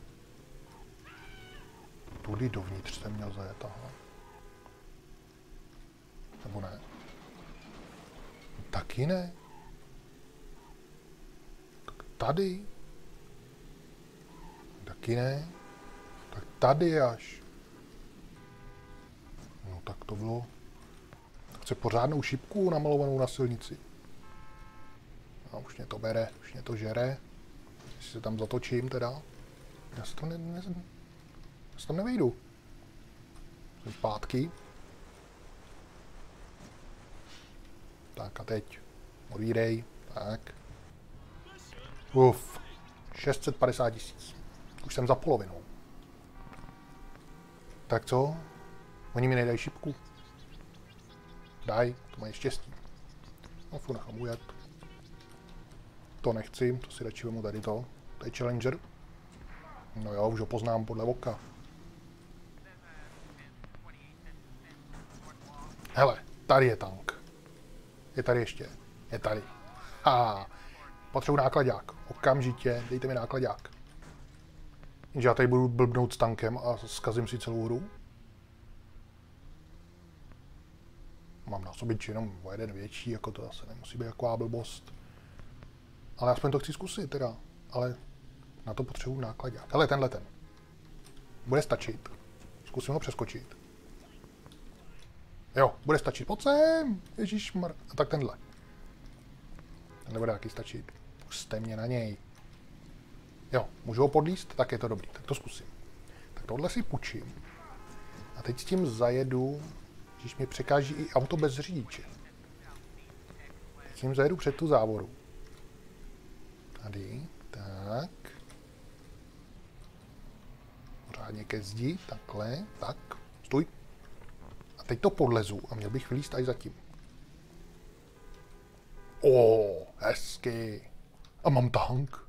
Tudy dovnitř jsem měl zajet, aha. Nebo ne? Taky ne. Tak tady. Taky ne. Tak tady až tak to bylo... Chce pořádnou šipku namalovanou na silnici. A už mě to bere, už mě to žere. Jestli se tam zatočím teda. Já se tam ne, ne, já tam nevejdu. Jsem zpátky. Tak a teď. Odvírej. Tak. Uf. 650 tisíc. Už jsem za polovinou. Tak co? Oni mi nedají šipku. Daj, to mají štěstí. No, furt nechám ujet. To nechci, to si radši vemu tady to. To je Challenger. No jo, už ho poznám podle oka. Hele, tady je tank. Je tady ještě. Je tady. Ha, potřebuji nákladák. Okamžitě, dejte mi nákladák. Jenže já tady budu blbnout s tankem a zkazím si celou hru. mám na sobě jenom o jeden větší, jako to zase nemusí být taková blbost. Ale aspoň to chci zkusit teda. Ale na to potřebuji nákladě. Ale tenhle ten. Bude stačit. Zkusím ho přeskočit. Jo, bude stačit. Pojď sem! Ježišmar. A tak tenhle. Tenhle bude taky stačit. Puste mě na něj. Jo, můžu ho podlíst? Tak je to dobrý. Tak to zkusím. Tak tohle si půjčím. A teď s tím zajedu když mi překáží i auto bez řidiče. Teď jim zajedu před tu závoru. Tady, tak. Pořádně ke zdi, takhle, tak, stůj. Teď to podlezu a měl bych vylíst až zatím. O, hezky. A mám tank.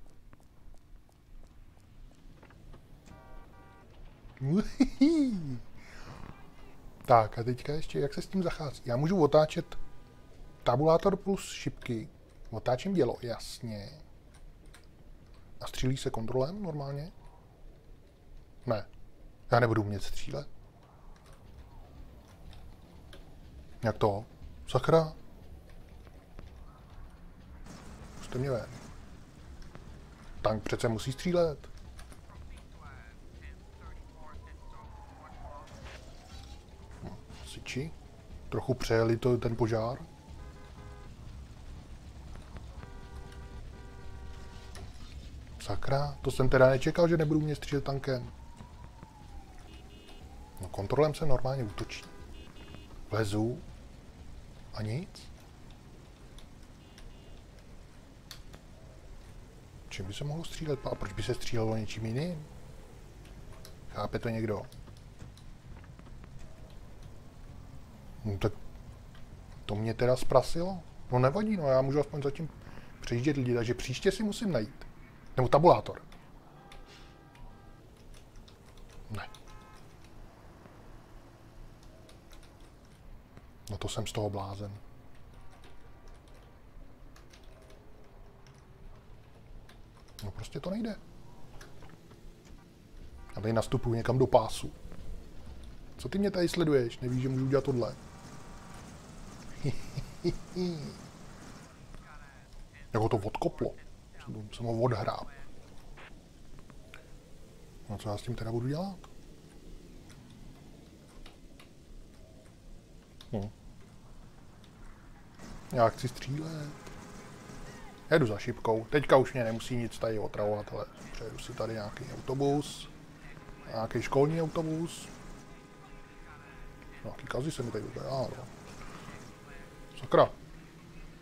Tak a teďka ještě, jak se s tím zachází? Já můžu otáčet tabulátor plus šipky. Otáčím dělo, jasně. A střílí se kontrolem normálně? Ne. Já nebudu umět střílet. Jak to? Sakra? Puste mě ven. Tank přece musí střílet. Siči. Trochu přejeli to ten požár. Sakra, to jsem teda nečekal, že nebudu mě střílet tankem. No kontrolem se normálně útočí. Lezu a nic. Čím by se mohlo střílet? A proč by se střílelo něčím jiným? Chápe to někdo? No tak to mě teda zprasilo. No nevadí, no já můžu aspoň zatím přejíždět lidi, takže příště si musím najít. Nebo tabulátor. No to jsem z toho blázen. No prostě to nejde. Já tady nastupuji někam do pásu. Co ty mě tady sleduješ? Nevíš, že můžu udělat tohle? jako to odkoplo. Jsem ho odhrál. No co já s tím teda budu dělat? No. Já chci střílet. Jedu za šipkou. Teďka už mě nemusí nic tady otravovat, ale přejdu si tady nějaký autobus. Nějaký školní autobus. Nějaký kazy se mi tady dodají. Sakra.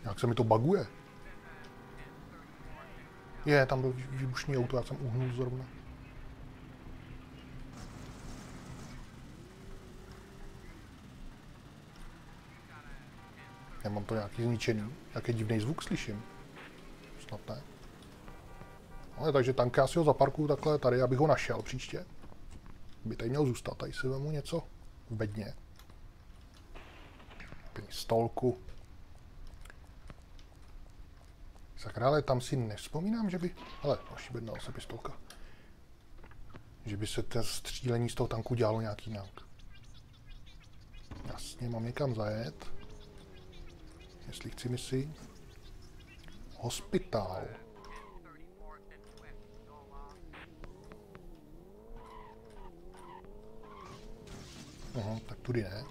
Jak se mi to baguje. Je, tam byl výbušný auto, já jsem uhnul zrovna. Já mám to nějaký zničený. Jaký divný zvuk slyším. Snad ne. Ale takže tanky asi ho zaparkuju takhle tady, abych ho našel příště. By tady měl zůstat. Tady si vemu něco v bedně. Stolku. Sakra, ale tam si nevzpomínám, že by... Ale, ošibedná se pistolka. Že by se ten střílení z toho tanku dělalo nějak jinak. Jasně, mám někam zajet. Jestli chci misi. Hospitál. Aha, tak tudy ne.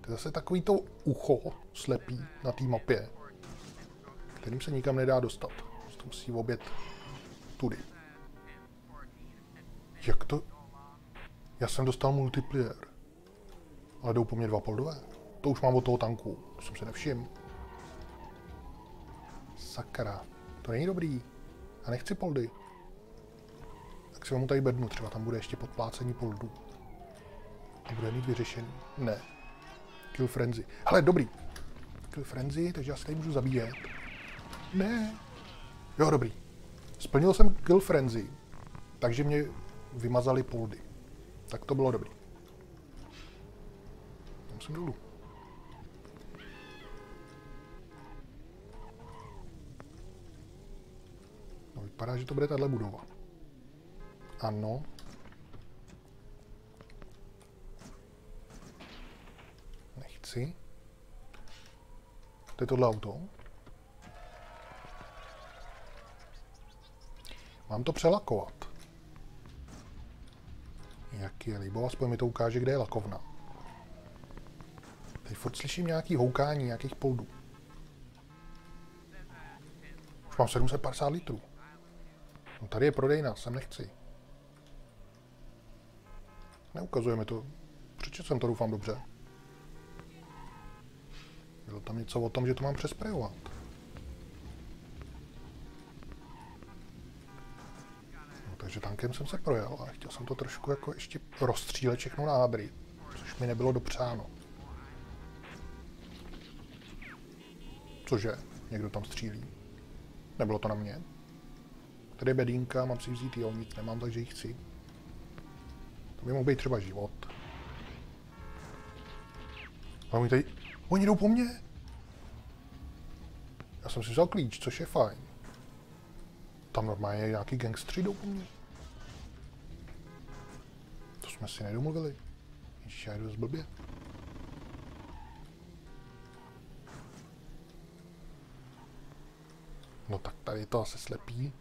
To je zase takový to ucho slepý na té mapě kterým se nikam nedá dostat. To musí obět tudy. Jak to? Já jsem dostal multiplayer. Ale jdou po mně dva poldové. To už mám od toho tanku. To jsem se nevšiml. Sakra. To není dobrý. Já nechci poldy. Tak si vám tady bednu. Třeba tam bude ještě podplácení poldů. A bude mít vyřešený. Ne. Kill Frenzy. Ale dobrý. Kill Frenzy, takže já si tady můžu zabíjet. Ne. Jo, dobrý. Splnil jsem Kill Frenzy, takže mě vymazali poldy. Tak to bylo dobrý. Tam jsem dolů. No, vypadá, že to bude tahle budova. Ano. Nechci. To je tohle auto. Mám to přelakovat. Jak je líbo, aspoň mi to ukáže, kde je lakovna. Teď furt slyším nějaký houkání, nějakých poldů. Už mám 750 litrů. No tady je prodejna, sem nechci. Neukazuje mi to. Přečet jsem to doufám dobře. Bylo tam něco o tom, že to mám přesprejovat. Takže tankem jsem se projel a chtěl jsem to trošku jako ještě rozstřílet všechno na hadry, což mi nebylo dopřáno. Cože? Někdo tam střílí. Nebylo to na mě. Tady je bedínka, mám si vzít jo, nic nemám, takže ji chci. To by mohl být třeba život. A oni tady... Oni jdou po mně. Já jsem si vzal klíč, což je fajn. Tam normálně nějaký gangstři jdou po mně. To jsme si nedomluvili. Ježiš, já jdu zblbě. No tak tady to asi slepí.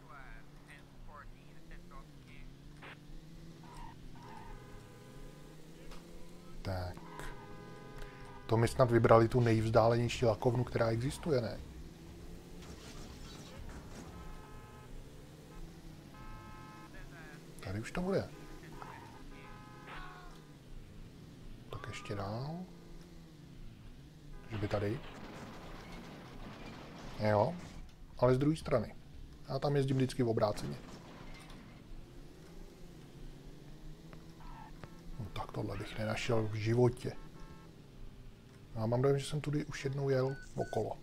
Tak. To my snad vybrali tu nejvzdálenější lakovnu, která existuje, ne? Tady už to bude. Tak ještě dál. Že by tady. Jo, ale z druhé strany. Já tam jezdím vždycky v obráceně. No tak tohle bych nenašel v životě. Já mám dojem, že jsem tudy už jednou jel okolo.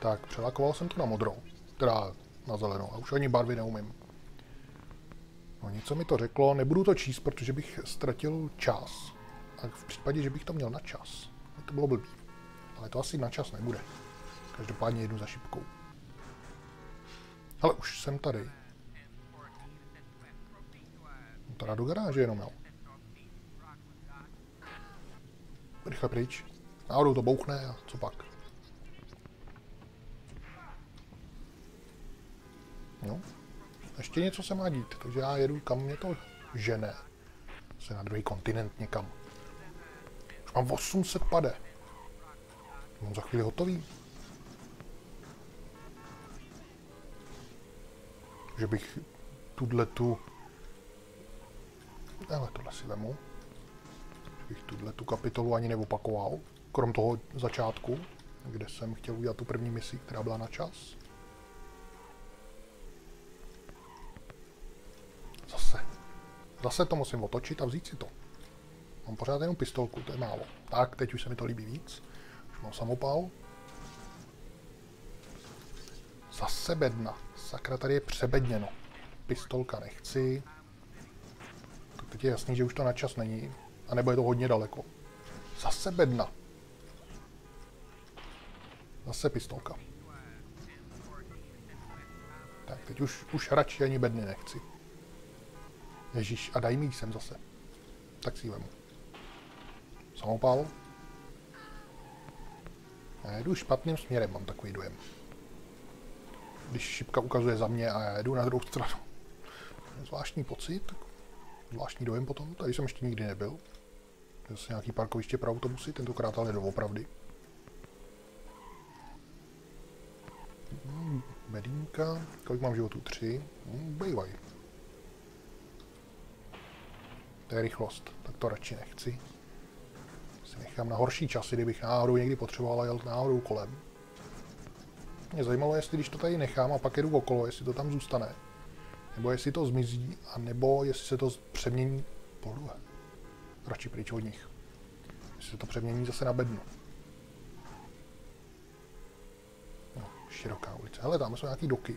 Tak, přelakoval jsem to na modrou. Teda na zelenou. A už ani barvy neumím. No něco mi to řeklo, nebudu to číst, protože bych ztratil čas. A v případě, že bych to měl na čas, to bylo blbý. Ale to asi na čas nebude. Každopádně jedu za šipkou. Ale už jsem tady. No teda do garáže jenom, jo. Rychle pryč. Náhodou to bouchne a co pak? No. Ještě něco se má dít, takže já jedu kam mě to žene. Se na druhý kontinent někam. Už mám 800 pade. Mám za chvíli hotový. Že bych tuhle tu... Ale tohle si vemu. Že bych tuhle tu kapitolu ani neopakoval. Krom toho začátku, kde jsem chtěl udělat tu první misi, která byla na čas. Zase. Zase to musím otočit a vzít si to. Mám pořád jenom pistolku, to je málo. Tak, teď už se mi to líbí víc. Už mám samopal. Zase bedna. Sakra, tady je přebedněno. Pistolka nechci. Tak teď je jasný, že už to na čas není. A nebo je to hodně daleko. Zase bedna. Zase pistolka. Tak, teď už, už radši ani bedny nechci. Ježíš, a daj mi sem zase. Tak si vemu. Samopal. Já jedu špatným směrem, mám takový dojem. Když šipka ukazuje za mě a já jedu na druhou stranu. Zvláštní pocit, zvláštní dojem potom. Tady jsem ještě nikdy nebyl. Zase nějaký parkoviště pro autobusy, tentokrát ale doopravdy. Hmm, medínka. Kolik mám životů? Tři. Hmm, bejvaj. To je rychlost. Tak to radši nechci. Si nechám na horší časy, kdybych náhodou někdy potřeboval jel náhodou kolem. Mě zajímalo, jestli když to tady nechám a pak jedu okolo, jestli to tam zůstane. Nebo jestli to zmizí, a nebo jestli se to přemění podle. Radši pryč od nich. Jestli se to přemění zase na bednu. No, široká ulice. Hele, tam jsou nějaký doky.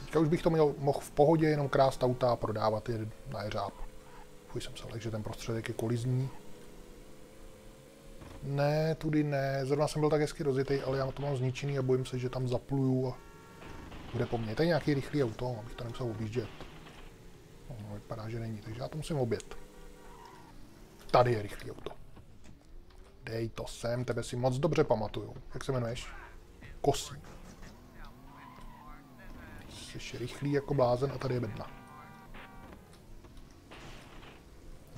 Teďka už bych to měl, mohl v pohodě jenom krást auta a prodávat je na jeřáb. Fuj, jsem se lek, že ten prostředek je kolizní. Ne, tudy ne. Zrovna jsem byl tak hezky rozjetý, ale já to mám zničený a bojím se, že tam zapluju a bude po mně. To je nějaký rychlý auto, abych to nemusel objíždět. No, vypadá, že není, takže já to musím obět. Tady je rychlý auto. Dej to sem, tebe si moc dobře pamatuju. Jak se jmenuješ? Kosí. Jsi rychlý jako blázen a tady je bedna.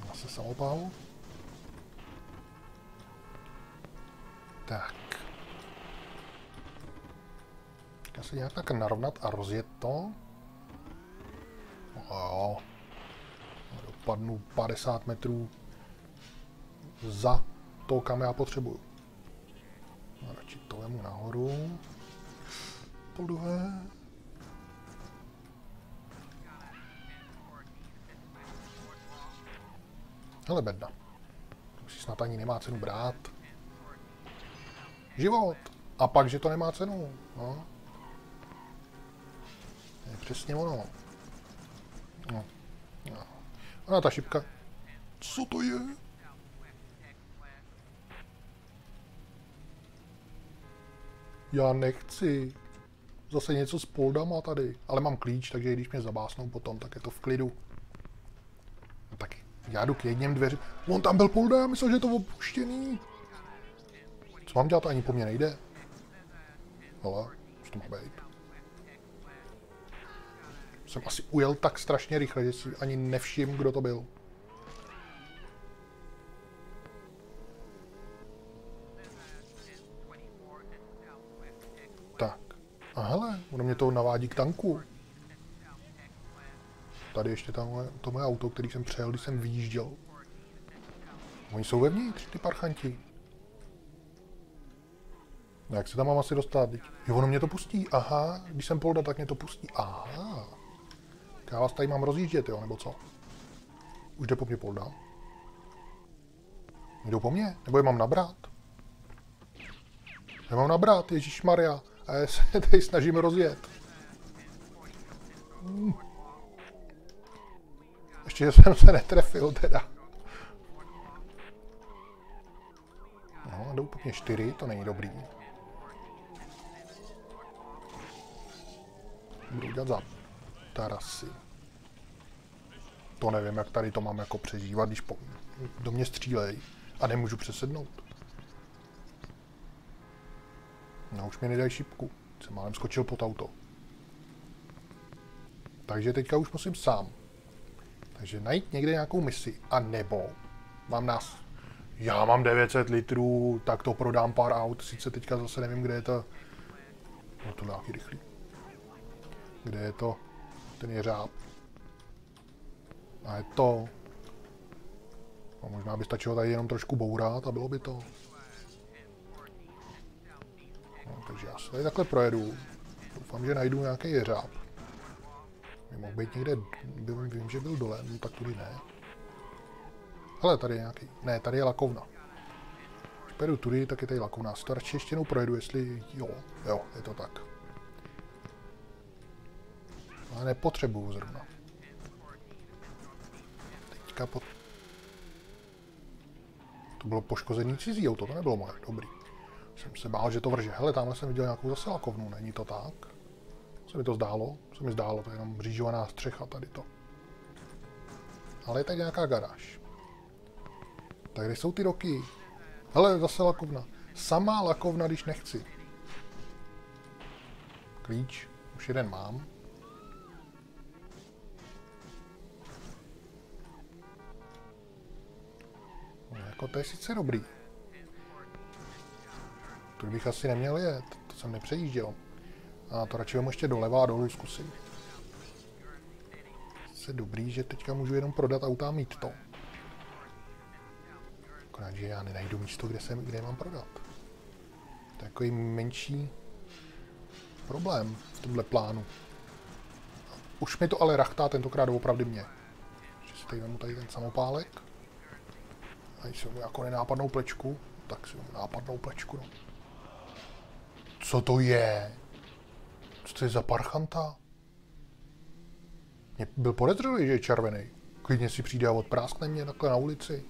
Zase samopál. Tak. Já se nějak tak narovnat a rozjet to. No jo. Dopadnu 50 metrů za to, kam já potřebuju. No, radši to vemu nahoru. Po druhé. Hele, bedna. To si snad ani nemá cenu brát. Život. A pak, že to nemá cenu. No. Je přesně ono. No. no. A ta šipka. Co to je? Já nechci. Zase něco s poldama tady. Ale mám klíč, takže když mě zabásnou potom, tak je to v klidu. No tak já jdu k jedním dveři. On tam byl polda, já myslel, že je to opuštěný. Co mám dělat, ani po mně nejde. Hele, co to má být? Jsem asi ujel tak strašně rychle, že si ani nevšim, kdo to byl. Tak. A hele, ono mě to navádí k tanku. Tady ještě tamhle, to moje auto, který jsem přejel, když jsem vyjížděl. Oni jsou vevnitř, ty parchanti. No jak se tam mám asi dostat? Jo, ono mě to pustí. Aha, když jsem polda, tak mě to pustí. Aha. Já vás tady mám rozjíždět, jo, nebo co? Už jde po mně polda. Jdou po mně? Nebo je mám nabrat? Já mám nabrat, Maria. A já se tady snažím rozjet. Hmm. Ještě, jsem se netrefil teda. No, jdou po mně čtyři, to není dobrý. Budu dělat za tarasy. To nevím, jak tady to mám jako přežívat, když po, do mě střílej a nemůžu přesednout. No už mi nedají šipku. Jsem málem skočil pod auto. Takže teďka už musím sám. Takže najít někde nějakou misi. A nebo mám nás. Já mám 900 litrů, tak to prodám pár aut. Sice teďka zase nevím, kde je to. No to nějaký rychlý. Kde je to? Ten jeřáb. A je to... No, možná by stačilo tady jenom trošku bourat a bylo by to. No, takže já se tady takhle projedu. Doufám, že najdu nějaký jeřáb. Mohl být někde, vím, vím, že byl dole, no tak tudy ne. Hele, tady je nějaký, ne, tady je lakovna. Když pojedu tudy, tak je tady lakovna. Radši ještě jednou projedu, jestli jo, jo, je to tak. Ale nepotřebuju zrovna. Teďka po... To bylo poškozený cizí auto, to nebylo moje, dobrý. Jsem se bál, že to vrže. Hele, tamhle jsem viděl nějakou zase lakovnu, není to tak? Se mi to zdálo, se mi zdálo, to je jenom řížovaná střecha tady to. Ale je tady nějaká garáž. Tak kde jsou ty roky? Hele, zase lakovna. Samá lakovna, když nechci. Klíč. Už jeden mám. No, jako to je sice dobrý. Tu bych asi neměl jet. To jsem nepřejížděl. A to radši vám ještě doleva a dolů zkusím. Je dobrý, že teďka můžu jenom prodat auta a mít to. Akorát, že já nenajdu místo, kde, jsem, kde mám prodat. To takový menší problém v tomhle plánu. Už mi to ale rachtá tentokrát opravdu mě. Že si tady vemu tady ten samopálek. A si jako nenápadnou plečku, tak si nápadnou plečku. No. Co to je? Co to je za parchanta? Mě byl podezřelý, že je červený. Klidně si přijde a odpráskne mě takhle na ulici.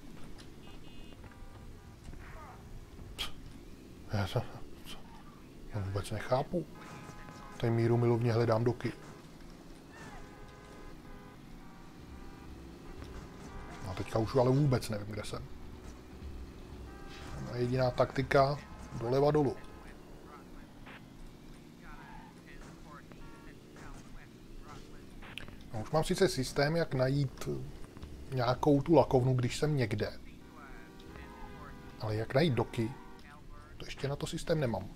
Já, to, co? Já vůbec nechápu. Tady míru milovně hledám doky. No teďka už ale vůbec nevím, kde jsem. Jediná taktika doleva dolů. No, už mám sice systém, jak najít nějakou tu lakovnu, když jsem někde. Ale jak najít doky, to ještě na to systém nemám.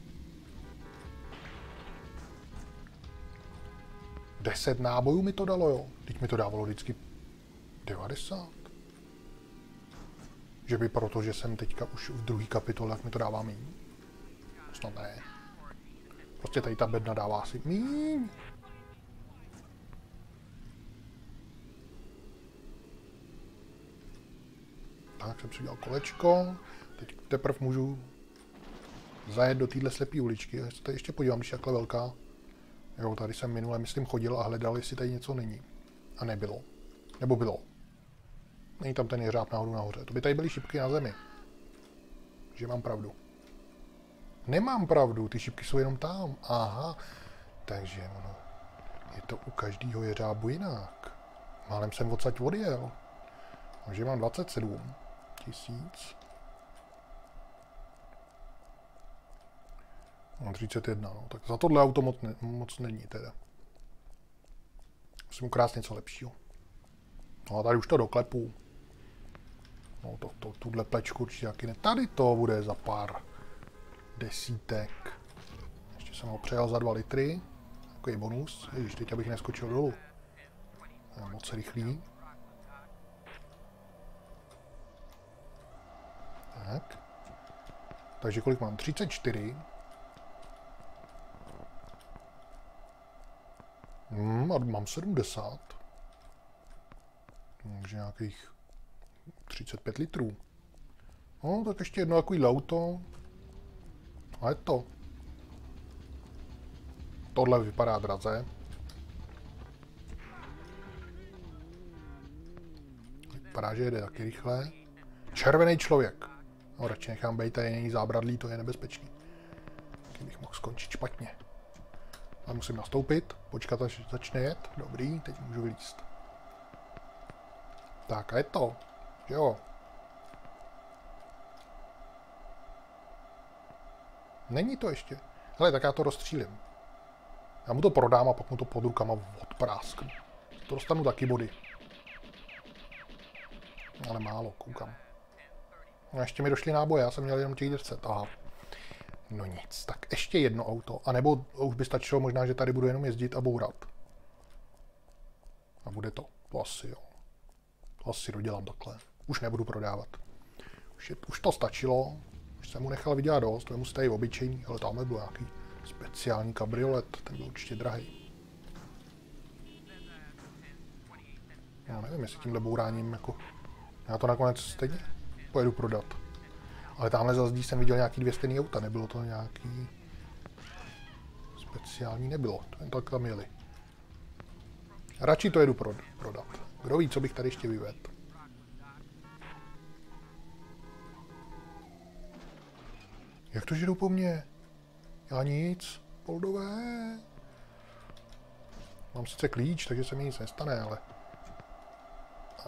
10 nábojů mi to dalo, jo. Teď mi to dávalo vždycky 90. Že by proto, že jsem teďka už v druhý kapitole, tak mi to dává míň. Snad ne. Prostě tady ta bedna dává asi míň. Tak jsem si udělal kolečko. Teď teprve můžu zajet do téhle slepé uličky. Já se tady ještě podívám, když je takhle velká. Jo, tady jsem minule, myslím, chodil a hledal, jestli tady něco není. A nebylo. Nebo bylo. Není tam ten jeřáb náhodou nahoře. To by tady byly šipky na zemi. Že mám pravdu. Nemám pravdu, ty šipky jsou jenom tam. Aha. Takže ono, je to u každého jeřábu jinak. Málem jsem odsaď odjel. Takže mám 27 tisíc. Mám 31, no. Tak za tohle auto moc, ne, moc není teda. Musím ukrást něco lepšího. No a tady už to doklepu. No to, to, tuhle plečku určitě taky ne. Tady to bude za pár desítek. Ještě jsem ho přejel za dva litry. Takový bonus. Ježiš, teď abych neskočil dolů. Je moc rychlý. Tak. Takže kolik mám? 34. Hmm, a mám 70. Takže nějakých 35 litrů. No, tak ještě jedno takový auto. A je to. Tohle vypadá draze. Vypadá, že jede taky rychle. Červený člověk. No, radši nechám být, tady není zábradlí, to je nebezpečný. Kdybych mohl skončit špatně. A musím nastoupit, počkat, až začne jet. Dobrý, teď můžu vylíst. Tak a je to. Jo. Není to ještě. Hele, tak já to rozstřílím. Já mu to prodám a pak mu to pod rukama odprásknu. To dostanu taky body. Ale málo, koukám. No ještě mi došly náboje, já jsem měl jenom těch 10. Aha. No nic, tak ještě jedno auto. A nebo už by stačilo možná, že tady budu jenom jezdit a bourat. A bude to. To asi jo. To asi dodělám takhle. Už nebudu prodávat. Už, je, už to stačilo. Už jsem mu nechal vydělat dost. To je mu tady obyčejný, ale tam byl nějaký speciální kabriolet. Ten byl určitě drahý. Já nevím, jestli tímhle bouráním jako... Já to nakonec stejně pojedu prodat. Ale tamhle za zdí jsem viděl nějaký dvě stejný auta, nebylo to nějaký speciální, nebylo, to jen tak tam jeli. Radši to jedu prodat. Kdo ví, co bych tady ještě vyvedl. Jak to, že po mně? Já nic, poldové. Mám sice klíč, takže se mi nic nestane, ale...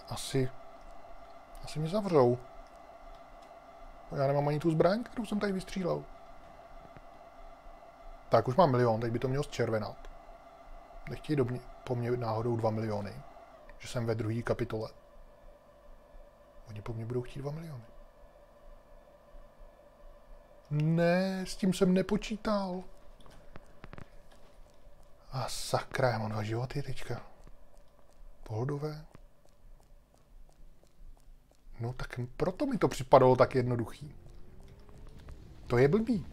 Asi... Asi mě zavřou. Já nemám ani tu zbraň, kterou jsem tady vystřílel. Tak, už mám milion, teď by to mělo zčervenat. Nechtějí do mě, po mně náhodou dva miliony. Že jsem ve druhé kapitole. Oni po mně budou chtít dva miliony. Ne, s tím jsem nepočítal. A sakra, já mám dva životy teďka. Pohodové. No tak proto mi to připadalo tak jednoduchý. To je blbý.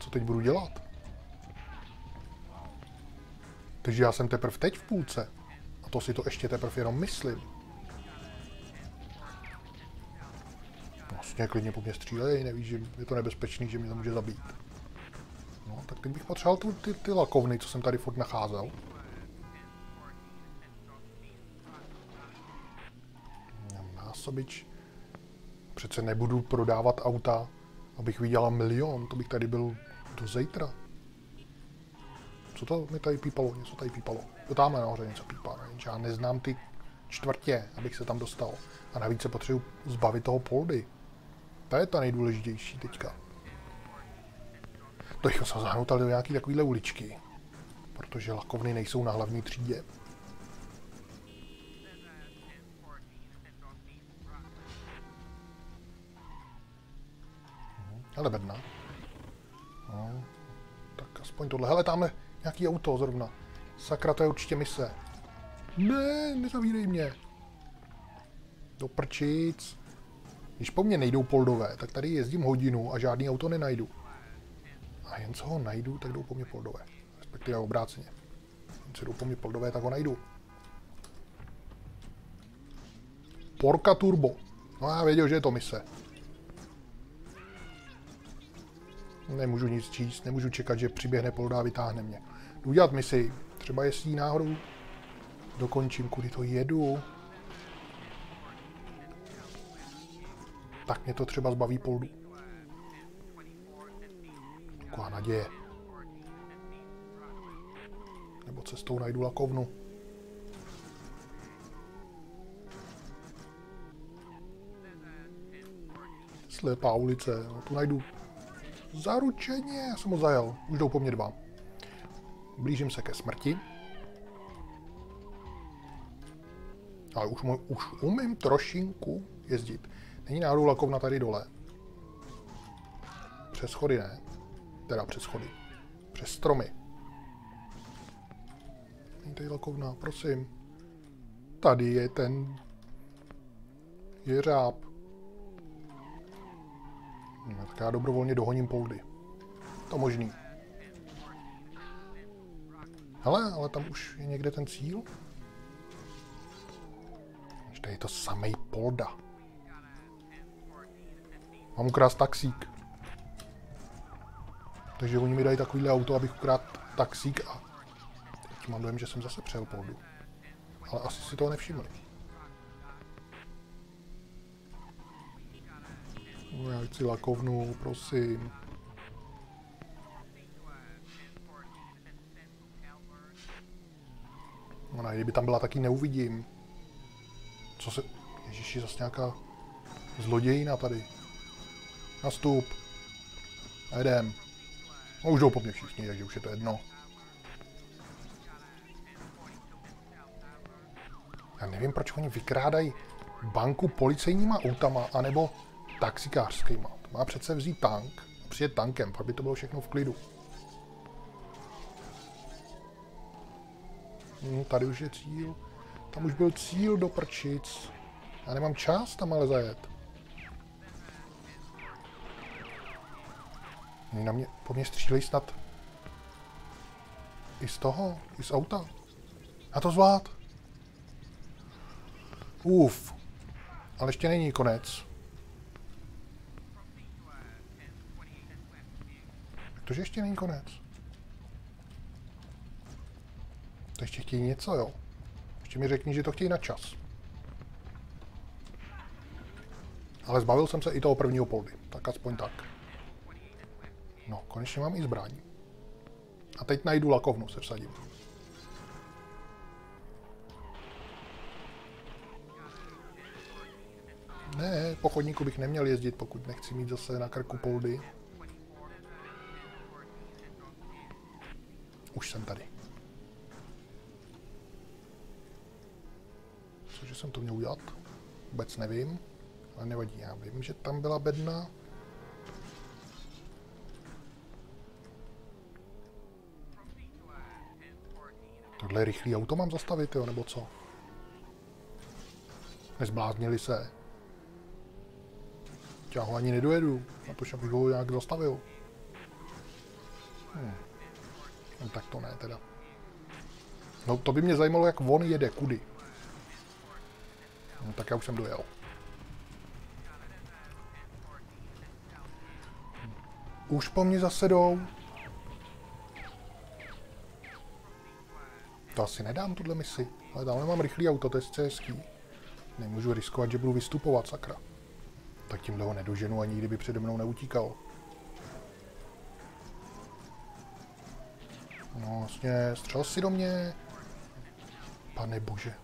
Co teď budu dělat? Takže já jsem teprve teď v půlce. A to si to ještě teprve jenom myslím. Vlastně klidně po mě střílej, nevíš, že je to nebezpečný, že mě to může zabít. No, tak teď bych potřeboval ty, ty, ty lakovny, co jsem tady furt nacházel. Násobič. Přece nebudu prodávat auta, abych vydělal milion, to bych tady byl do zítra. Co to mi tady pípalo? Něco tady pípalo. To tam nahoře něco pípá, jenže já neznám ty čtvrtě, abych se tam dostal. A navíc se potřebuji zbavit toho poldy. To je ta nejdůležitější teďka. To jsem zahnout do nějaký takovýhle uličky. Protože lakovny nejsou na hlavní třídě. Hele, bedna. No, tak aspoň tohle. Hele, tamhle nějaký auto zrovna. Sakra, to je určitě mise. Ne, nezavírej mě. Do prčic. Když po mně nejdou poldové, tak tady jezdím hodinu a žádný auto nenajdu. A jen co ho najdu, tak jdou po mně poldové. Respektive obráceně. Jen co jdou po mně poldové, tak ho najdu. Porka Turbo. No já věděl, že je to mise. Nemůžu nic číst, nemůžu čekat, že přiběhne polda a vytáhne mě. Jdu dělat misi. Třeba jestli náhodou dokončím, kudy to jedu. Tak mě to třeba zbaví poldu. Taková naděje. Nebo cestou najdu lakovnu. Slepá ulice, no, tu najdu zaručeně, já jsem ho zajel, už jdou po mně dva. Blížím se ke smrti. Ale už, už umím trošinku jezdit. Není náhodou lakovna tady dole. Přes schody ne. Teda přes schody. Přes stromy. Není tady lakovna, prosím. Tady je ten jeřáb. Tak já dobrovolně dohoním poldy. To možný. Hele, ale tam už je někde ten cíl. Tady je to samej polda. Mám ukrást taxík. Takže oni mi dají takovýhle auto, abych ukrát taxík a teď mám dojem, že jsem zase přejel poldu. Ale asi si toho nevšimli. Já chci lakovnu, prosím. No ne, kdyby tam byla, taky neuvidím. Co se... Ježiši, zase nějaká zlodějina tady. Nastup. A jdem. No už jdou po mně všichni, takže už je to jedno. Já nevím, proč oni vykrádají banku policejníma autama, anebo taxikářskýma. To má přece vzít tank, přijet tankem, pak by to bylo všechno v klidu. Hmm, tady už je cíl. Tam už byl cíl do prčic. Já nemám čas tam ale zajet. Na mě, po mě střílejí snad i z toho, i z auta. Já to zvlád. Uf. Ale ještě není konec. Protože ještě není konec. To ještě chtějí něco, jo. Ještě mi řekni, že to chtějí na čas. Ale zbavil jsem se i toho prvního poldy. Tak aspoň tak. No, konečně mám i zbraň. A teď najdu lakovnu, se vsadím. Ne, po chodníku bych neměl jezdit, pokud nechci mít zase na krku poldy. Už jsem tady. Cože jsem to měl udělat? Vůbec nevím. Ale nevadí, já vím, že tam byla bedna. Tohle rychlý auto mám zastavit, jo, nebo co? Nezbláznili se. Já ho ani nedojedu, na to, abych ho nějak zastavil. Hmm. No tak to ne teda. No to by mě zajímalo, jak on jede, kudy. No tak já už jsem dojel. Už po mně zase jdou. To asi nedám, tuhle misi. Ale tamhle mám rychlý auto, to je hezký. Nemůžu riskovat, že budu vystupovat, sakra. Tak tímhle ho nedoženu ani kdyby přede mnou neutíkal. No vlastně, střel si do mě. Pane bože.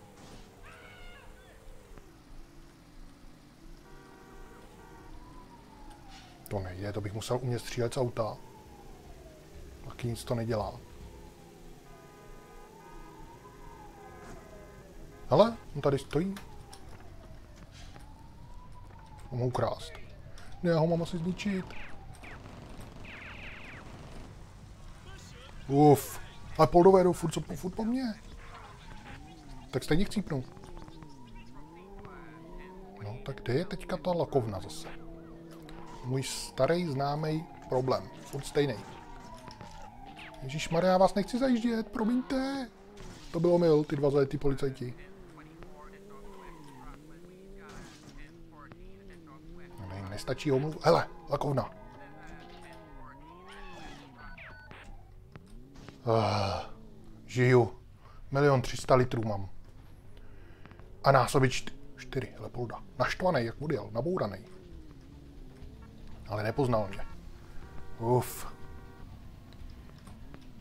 To nejde, to bych musel umět střílet z auta. Taky nic to nedělá. Ale, on tady stojí. Mám ho ukrást. Ne, já ho mám asi zničit. Uf. Ale poldové jdou furt, co, furt po mně. Tak stejně chcípnu. No, tak kde je teďka ta lakovna zase? Můj starý známý problém. Furt stejný. Ježíš Maria, já vás nechci zajíždět, promiňte. To bylo mil, ty dva zajetý policajti. No, jim nestačí omluv. Hele, lakovna. Uh, žiju. Milion třista litrů mám. A násobit čty, čtyři, Lepolda. Naštvaný, jak odjel, nabouraný. Ale nepoznal mě. Uf.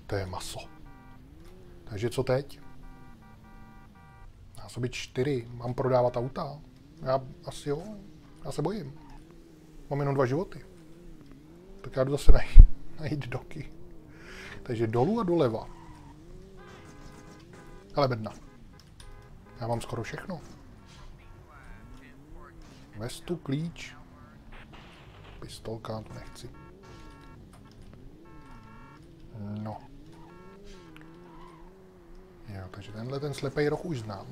To je maso. Takže co teď? Já sobě čtyři. Mám prodávat auta? Já asi jo. Já se bojím. Mám jenom dva životy. Tak já jdu zase najít, najít doky. Takže dolů a doleva. Ale bedna. Já mám skoro všechno. Vestu, klíč. Pistolka, to nechci. No. Jo, takže tenhle ten slepej roh už znám.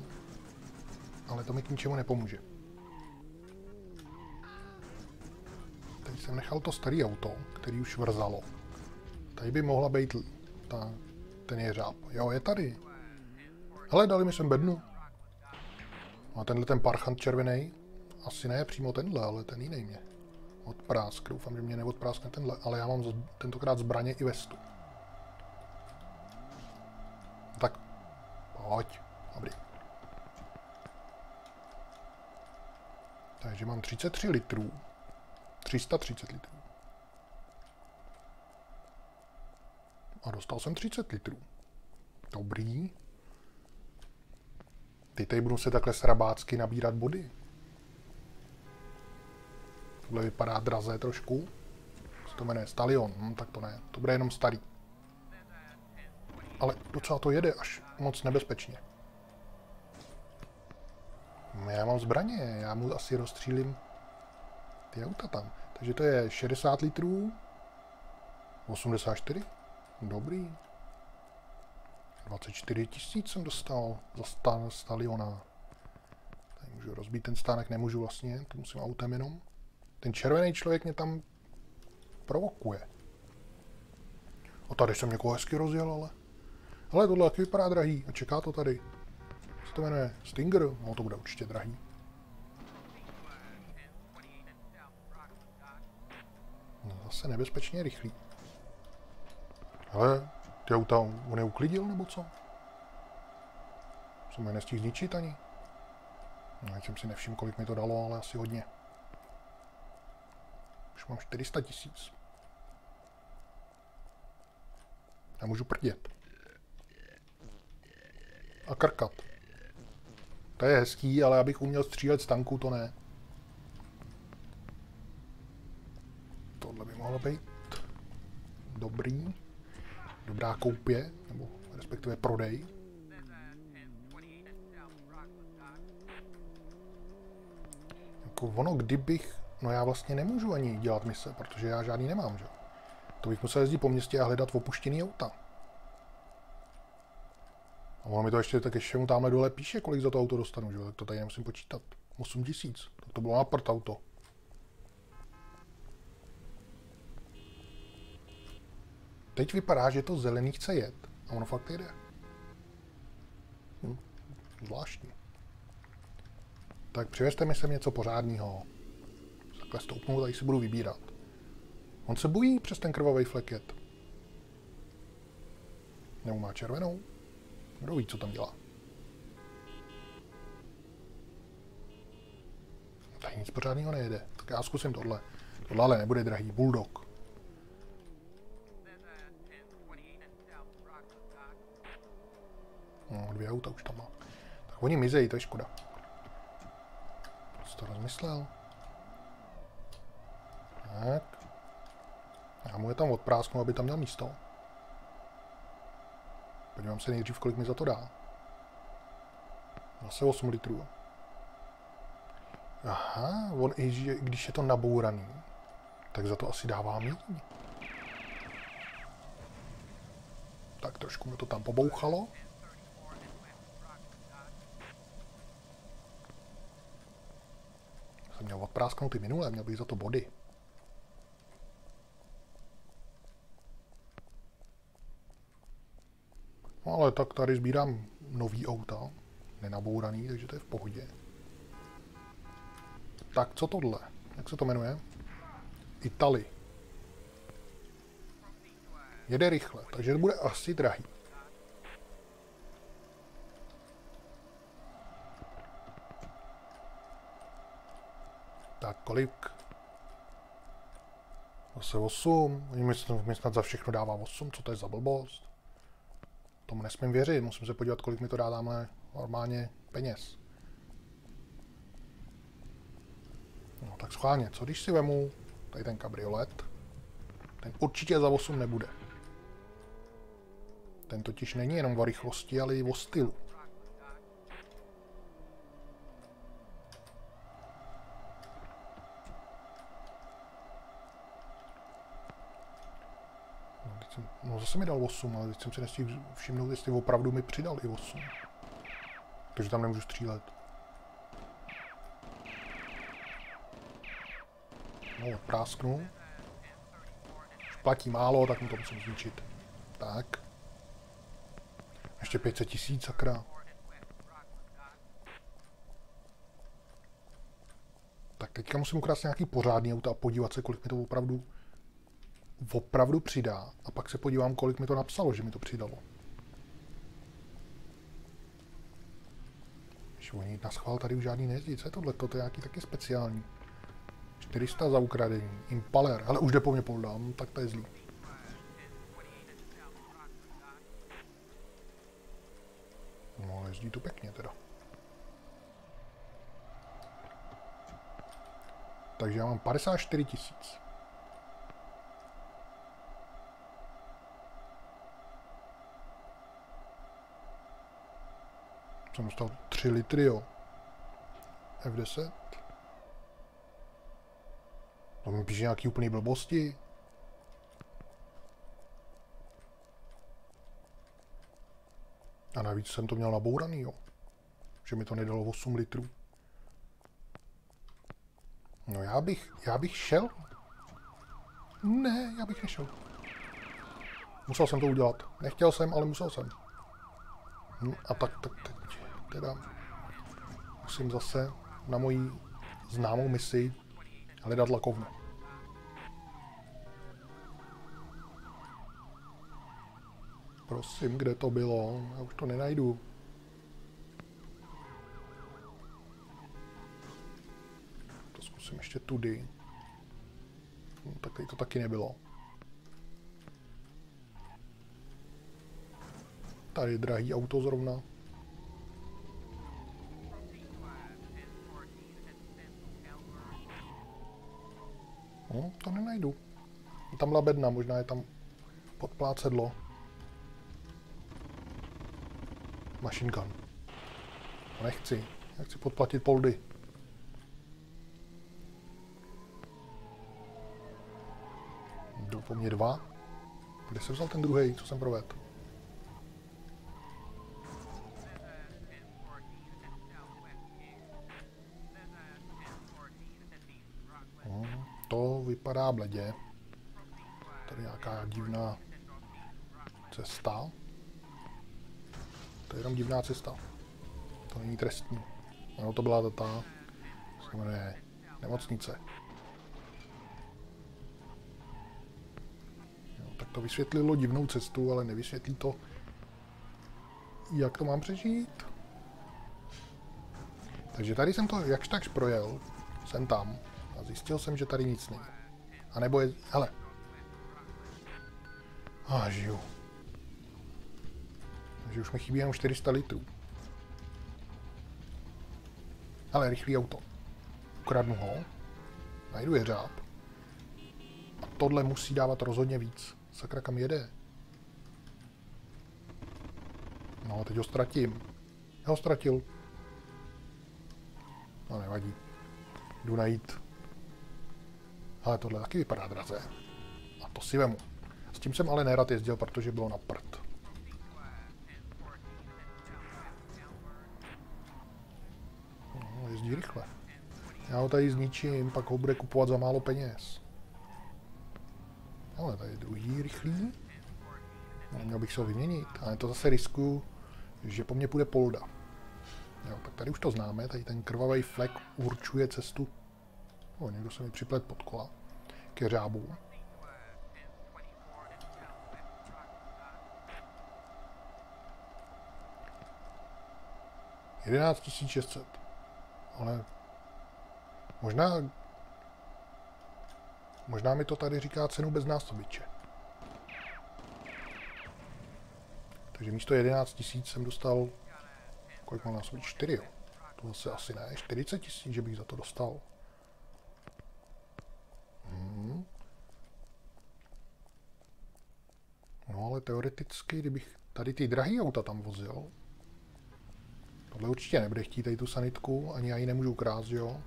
Ale to mi k ničemu nepomůže. Teď jsem nechal to staré auto, který už vrzalo. Tady by mohla být ta, ten jeřáb. Jo, je tady. Hele, dali mi sem bednu. A tenhle ten parchant červený, asi ne přímo tenhle, ale ten jiný mě odprásk. Doufám, že mě neodpráskne tenhle, ale já mám tentokrát zbraně i vestu. Tak, pojď. Dobrý. Takže mám 33 litrů. 330 litrů. A dostal jsem 30 litrů. Dobrý. Teď tady budu se takhle srabácky nabírat body. Tohle vypadá draze trošku. Co to jmenuje? Stalion. Hm, tak to ne. To bude jenom starý. Ale docela to jede až moc nebezpečně. Hm, já mám zbraně, já mu asi rozstřílím ty auta tam. Takže to je 60 litrů. 84. Dobrý. 24 tisíc jsem dostal za stan staliona. Tady můžu rozbít ten stánek, nemůžu vlastně, to musím autem jenom. Ten červený člověk mě tam provokuje. A tady jsem někoho hezky rozjel, ale... Ale tohle taky vypadá drahý a čeká to tady. Co to jmenuje? Stinger? No to bude určitě drahý. No, zase nebezpečně rychlý. Ale ty auta on je uklidil, nebo co? Jsem je nestihl zničit ani. No, jsem si nevšiml, kolik mi to dalo, ale asi hodně. Už mám 400 tisíc. Já můžu prdět. A krkat. To je hezký, ale abych uměl střílet z tanku, to ne. Tohle by mohlo být dobrý. Dobrá koupě, nebo respektive prodej. Jako ono, kdybych No já vlastně nemůžu ani dělat mise, protože já žádný nemám, že? To bych musel jezdit po městě a hledat opuštěný auta. A ono mi to ještě tak ještě mu tamhle dole píše, kolik za to auto dostanu, že? Tak to tady nemusím počítat. 8 tisíc. To bylo na prd auto. Teď vypadá, že to zelený chce jet. A ono fakt jede. Hm, zvláštní. Tak přivezte mi sem něco pořádného takhle stoupnu, tady si budu vybírat. On se bojí přes ten krvavý fleket. Nebo má červenou? Kdo ví, co tam dělá? Tady nic pořádného nejede. Tak já zkusím tohle. Tohle ale nebude drahý. Bulldog. Dvě auta už tam má. Tak oni mizejí, to je škoda. Co to rozmyslel? Tak. Já mu je tam odprásknu, aby tam měl místo. Podívám se nejdřív, kolik mi za to dá. Zase 8 litrů. Aha, on i když je to nabouraný, tak za to asi dává míň. Tak trošku mi to tam pobouchalo. Měl odprásknout ty minulé, měl bych za to body. No ale tak tady sbírám nový auta, nenabouraný, takže to je v pohodě. Tak co tohle? Jak se to jmenuje? Itali. Jede rychle, takže to bude asi drahý. Tak kolik? Zase 8. Oni mi snad za všechno dává 8, co to je za blbost? Tomu nesmím věřit, musím se podívat, kolik mi to dá tamhle normálně peněz. No tak schválně, co když si vemu tady ten kabriolet? Ten určitě za 8 nebude. Ten totiž není jenom o rychlosti, ale i o stylu. No, teď jsem, zase mi dal 8, ale teď jsem si nestihl všimnout, jestli opravdu mi přidal i 8. Takže tam nemůžu střílet. No, prásknu. Už platí málo, tak mu to musím zničit. Tak. Ještě 500 tisíc, sakra. Tak teďka musím ukrást nějaký pořádný auto a podívat se, kolik mi to opravdu opravdu přidá. A pak se podívám, kolik mi to napsalo, že mi to přidalo. Když oni na schvál tady už žádný nejezdí. Co je tohle? To je nějaký taky speciální. 400 za ukradení. Impaler. Ale už jde po mně poldám, tak to je zlý. No, jezdí to pěkně teda. Takže já mám 54 tisíc. Jsem dostal 3 litry, jo. F10. To mi píše nějaký úplný blbosti. A navíc jsem to měl nabouraný, jo. Že mi to nedalo 8 litrů. No já bych, já bych šel. Ne, já bych nešel. Musel jsem to udělat. Nechtěl jsem, ale musel jsem. No a tak, tak teď teda musím zase na moji známou misi hledat lakovnu. Prosím, kde to bylo? Já už to nenajdu. To zkusím ještě tudy. No, tak tady to taky nebylo. Tady drahý auto zrovna. No, to nenajdu. Je tam labedna, možná je tam podplácedlo. Machine gun. To nechci. Já chci podplatit poldy. Jdou po dva. Kde se vzal ten druhý, co jsem provedl? Hmm, to vypadá bledě. Tady nějaká divná cesta. To je jenom divná cesta. To není trestní. Ano, to byla ta, se jmenuje nemocnice. Jo, tak to vysvětlilo divnou cestu, ale nevysvětlí to, jak to mám přežít. Takže tady jsem to jakž takž projel, jsem tam a zjistil jsem, že tady nic není. A nebo je, hele. A ah, žiju. Takže už mi chybí jenom 400 litrů. Ale rychlý auto. Ukradnu ho. Najdu jeřáb. A tohle musí dávat rozhodně víc. Sakra, kam jede? No, teď ho ztratím. Já ho ztratil. No, nevadí. Jdu najít. Ale tohle taky vypadá draze. A to si vemu. S tím jsem ale nerad jezdil, protože bylo na prd. jezdí rychle. Já ho tady zničím, pak ho bude kupovat za málo peněz. Ale tady je druhý rychlý. No, měl bych se ho vyměnit, ale to zase risku, že po mně půjde polda. Jo, tak tady už to známe, tady ten krvavý flek určuje cestu. O, někdo se mi připlet pod kola. Ke řábu. Jedenáct ale možná, možná mi to tady říká cenu bez násobiče. Takže místo 11 tisíc jsem dostal, kolik mám na sobě, 4 jo. To zase asi ne, 40 tisíc, že bych za to dostal. Hmm. No ale teoreticky, kdybych tady ty drahý auta tam vozil, tohle určitě nebude chtít tady tu sanitku, ani já ji nemůžu krást, jo.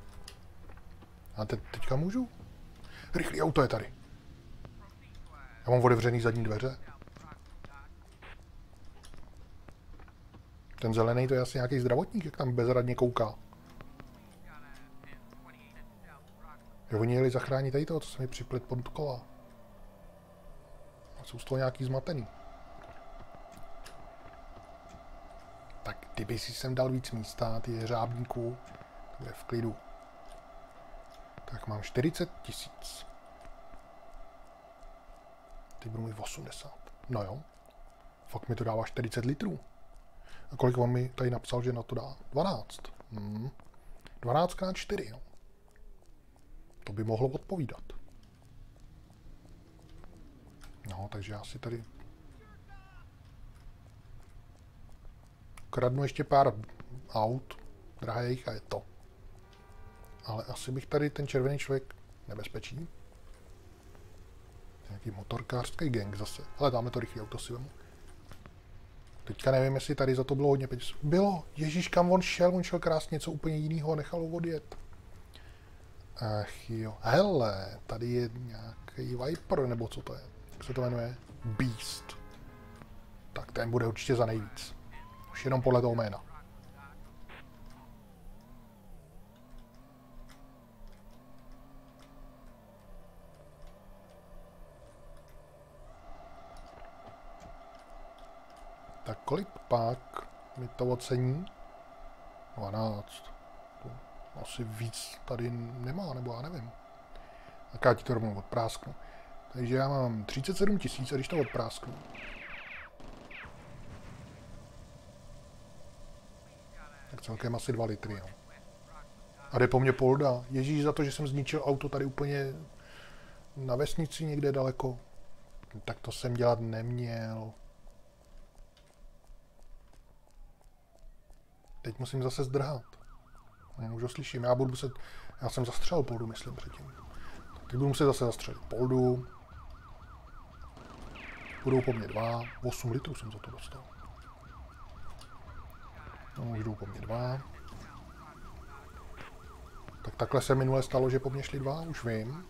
A te teďka můžu? Rychlý auto je tady. Já mám otevřený zadní dveře. Ten zelený to je asi nějaký zdravotník, jak tam bezradně kouká. Jo, oni jeli zachránit tady toho, co se mi připlet pod kola. Jsou z toho nějaký zmatený. Tak kdyby si sem dal víc místa, ty jeřábníků, to je v klidu. Tak mám 40 tisíc. Ty budu mít 80. No jo. Fakt mi to dává 40 litrů. A kolik on mi tady napsal, že na to dá? 12. Hmm. 12 krát 4, jo. To by mohlo odpovídat. No, takže já si tady kradnu ještě pár aut drahých a je to. Ale asi bych tady ten červený člověk nebezpečí. Nějaký motorkářský gang zase. Ale dáme to rychlý auto si vemu. Teďka nevím, jestli tady za to bylo hodně peněz. Bylo. Ježíš, kam on šel? On šel krásně něco úplně jiného, nechal ho odjet. Ach jo. Hele, tady je nějaký Viper, nebo co to je? Jak se to jmenuje? Beast. Tak ten bude určitě za nejvíc. Už jenom podle toho jména. Tak kolik pak mi to ocení? 12. To asi víc tady nemá, nebo já nevím. Tak já ti to rovnou odprásknu. Takže já mám 37 tisíc a když to odprásknu. Tak celkem asi 2 litry, jo. A jde po mně polda. Ježíš za to, že jsem zničil auto tady úplně na vesnici někde daleko. Tak to jsem dělat neměl. Teď musím zase zdrhat. Já už ho slyším. Já budu muset... Já jsem zastřelil poldu, myslím, předtím. Teď budu muset zase zastřelit poldu. Budou po mně dva. 8 litrů jsem za to dostal. No, už jdou po mně dva. Tak takhle se minule stalo, že po mně šli dva, už vím.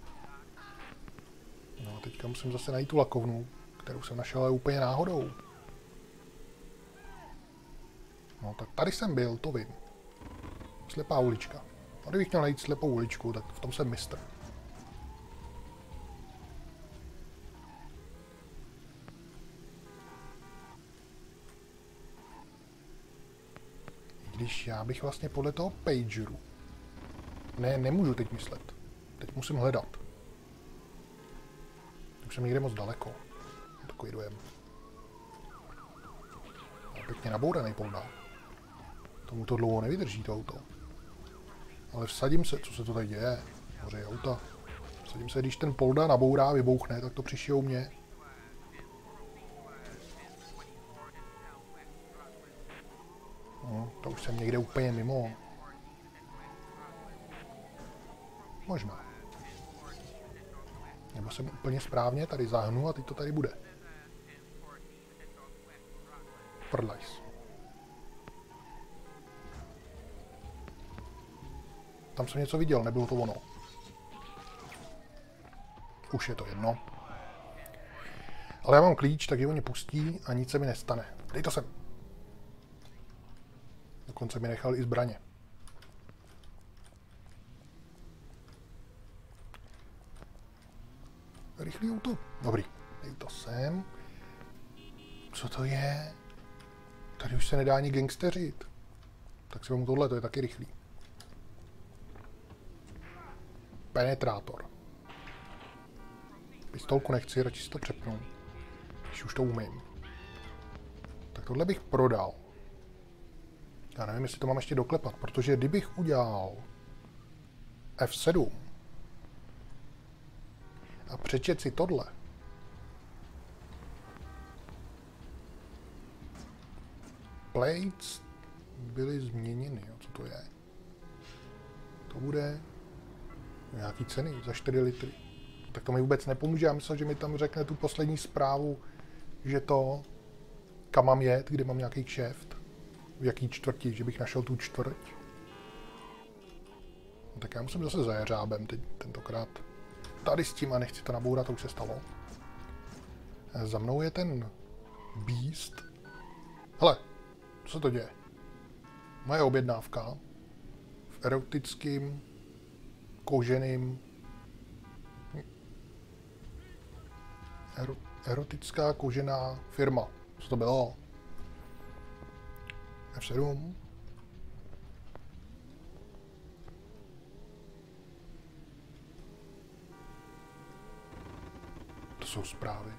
No a teďka musím zase najít tu lakovnu, kterou jsem našel ale úplně náhodou. No tak tady jsem byl, to vím. Slepá ulička. A kdybych měl najít slepou uličku, tak v tom jsem mistr. Když já bych vlastně podle toho pageru... Ne, nemůžu teď myslet. Teď musím hledat. Už jsem někde moc daleko. Takový dojem. A pěkně nabouraný poldál. Tomu to dlouho nevydrží to auto. Ale vsadím se, co se to tady děje. Hoře auta. Vsadím se, když ten polda nabourá, vybouchne, tak to přišijou mě. No, to už jsem někde úplně mimo. Možná. Nebo jsem úplně správně tady zahnu a teď to tady bude. Prdlajs. Tam jsem něco viděl, nebylo to ono. Už je to jedno. Ale já mám klíč, tak ho mě pustí a nic se mi nestane. Dej to sem. Dokonce mi nechal i zbraně. Rychlý auto. Dobrý. Dej to sem. Co to je? Tady už se nedá ani gangsteřit. Tak si vám tohle, to je taky rychlý. Penetrátor. Pistolku nechci, radši si to přepnu. Když už to umím. Tak tohle bych prodal. Já nevím, jestli to mám ještě doklepat, protože kdybych udělal F7 a přečet si tohle, plates byly změněny, jo. co to je? To bude nějaký ceny za 4 litry. Tak to mi vůbec nepomůže. Já myslím, že mi tam řekne tu poslední zprávu, že to, kam mám jet, kde mám nějaký kšeft, v jaký čtvrti, že bych našel tu čtvrť. No, tak já musím zase za jeřábem teď, tentokrát. Tady s tím a nechci to nabourat, to už se stalo. Za mnou je ten Beast. Hele, co to děje? Moje objednávka v erotickým koženým ero, erotická kožená firma. Co to bylo? F7? To jsou zprávy.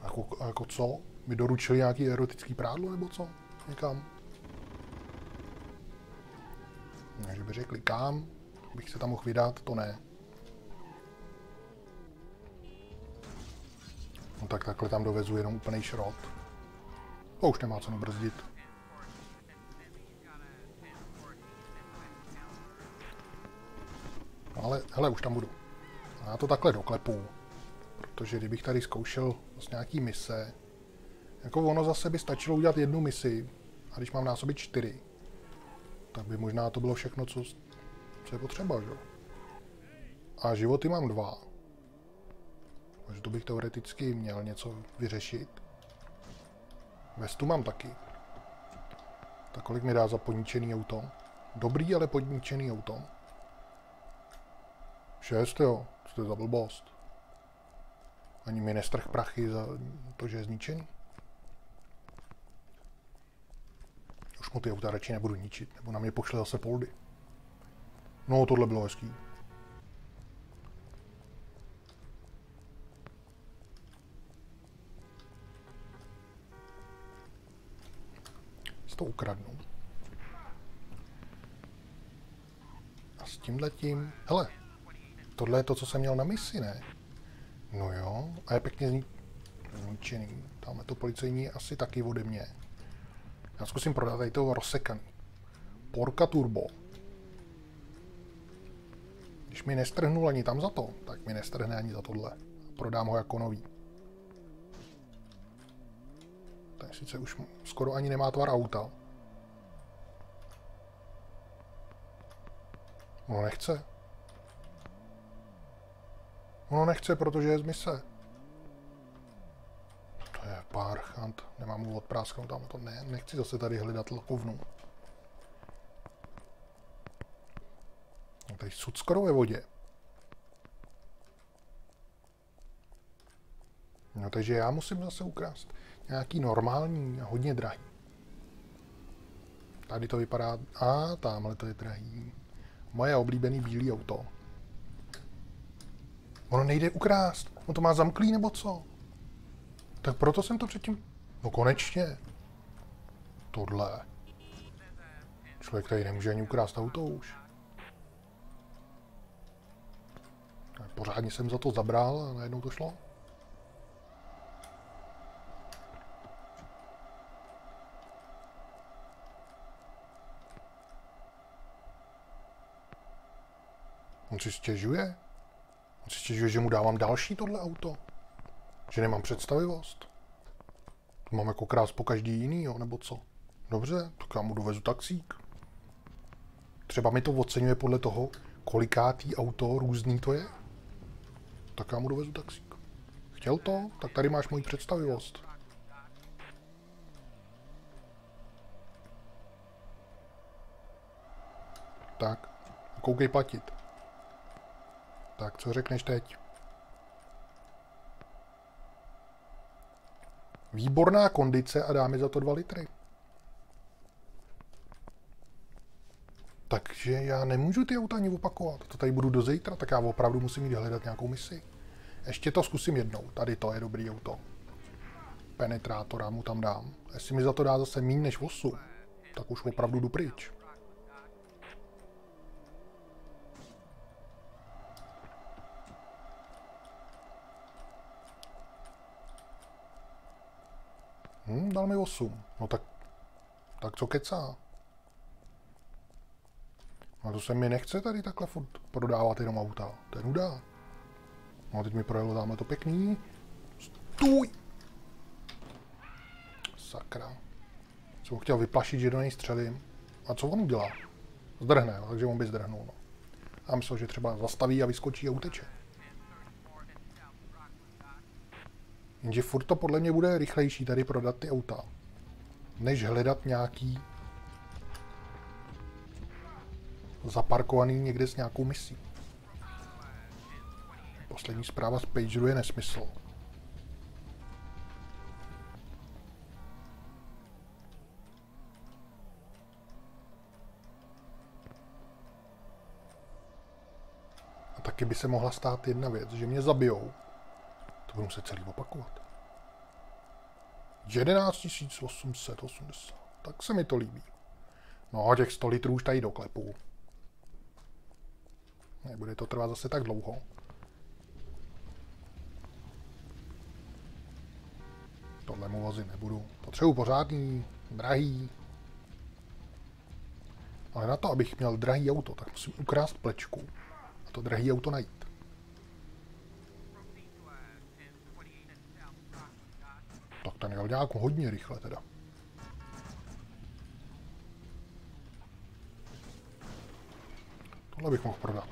A jako, a jako co? Mi doručili nějaký erotický prádlo nebo co? Někam? Takže by řekli kam, bych se tam mohl vydat, to ne. No tak takhle tam dovezu jenom úplný šrot. To už nemá co brzdit. Ale, hele, už tam budu. A já to takhle doklepu. Protože kdybych tady zkoušel vlastně nějaký mise, jako ono zase by stačilo udělat jednu misi, a když mám násobit čtyři, tak by možná to bylo všechno, co, co je potřeba, že? A životy mám dva. Takže to bych teoreticky měl něco vyřešit. Vestu mám taky. Tak kolik mi dá za podničený auto? Dobrý, ale podničený auto. Šest, jo. Je za blbost? Ani mi nestrh prachy za to, že je zničený. Už mu ty auta radši nebudu ničit, nebo na mě pošle zase poldy. No, tohle bylo hezký. to ukradnu. A s tímhletím... Hele, tohle je to, co jsem měl na misi, ne? No jo, a je pěkně zni... zničený. Tamhle to policejní asi taky ode mě. Já zkusím prodat tady toho rozsekaný. Porka Turbo. Když mi nestrhnul ani tam za to, tak mi nestrhne ani za tohle. Prodám ho jako nový. Ten sice už skoro ani nemá tvar auta. Ono nechce. Ono nechce, protože je z mise. To je parchant. Nemám mu odprásknout tam to. Ne, nechci zase tady hledat lakovnu. No tady sud skoro ve vodě. No takže já musím zase ukrást nějaký normální a hodně drahý. Tady to vypadá... A tamhle to je drahý. Moje oblíbený bílý auto. Ono nejde ukrást. On to má zamklý nebo co? Tak proto jsem to předtím... No konečně. Tohle. Člověk tady nemůže ani ukrást auto už. Pořádně jsem za to zabral a najednou to šlo. On si stěžuje? On si stěžuje, že mu dávám další tohle auto? Že nemám představivost? To mám jako krás po každý jiný, jo, nebo co? Dobře, tak já mu dovezu taxík. Třeba mi to oceňuje podle toho, kolikátý auto různý to je. Tak já mu dovezu taxík. Chtěl to? Tak tady máš moji představivost. Tak, koukej platit. Tak, co řekneš teď? Výborná kondice a dáme za to 2 litry. Takže já nemůžu ty auta ani opakovat. To tady budu do zítra, tak já opravdu musím jít hledat nějakou misi. Ještě to zkusím jednou. Tady to je dobrý auto. Penetrátora mu tam dám. Jestli mi za to dá zase méně než 8, tak už opravdu jdu pryč. Hm, dal mi 8. No tak Tak co kecá? No to se mi nechce tady takhle furt prodávat jenom auta. To je nuda. No teď mi projelo tamhle to pěkný. Stůj! Sakra. Jsem ho chtěl vyplašit, že do něj střelím. A co on udělá? Zdrhne, takže on by zdrhnul. No. Já myslel, že třeba zastaví a vyskočí a uteče. Jenže furt to podle mě bude rychlejší tady prodat ty auta, než hledat nějaký zaparkovaný někde s nějakou misí. Poslední zpráva z pageru je nesmysl. A taky by se mohla stát jedna věc, že mě zabijou. Budu muset celý opakovat. 11 880. Tak se mi to líbí. No, těch 100 litrů už tady doklepu. Nebude to trvat zase tak dlouho. Tohle mu vozit nebudu. Potřebuji pořádný, drahý. Ale na to, abych měl drahý auto, tak musím ukrást plečku a to drahý auto najít. Tak ten jel nějak hodně rychle teda. Tohle bych mohl prodat.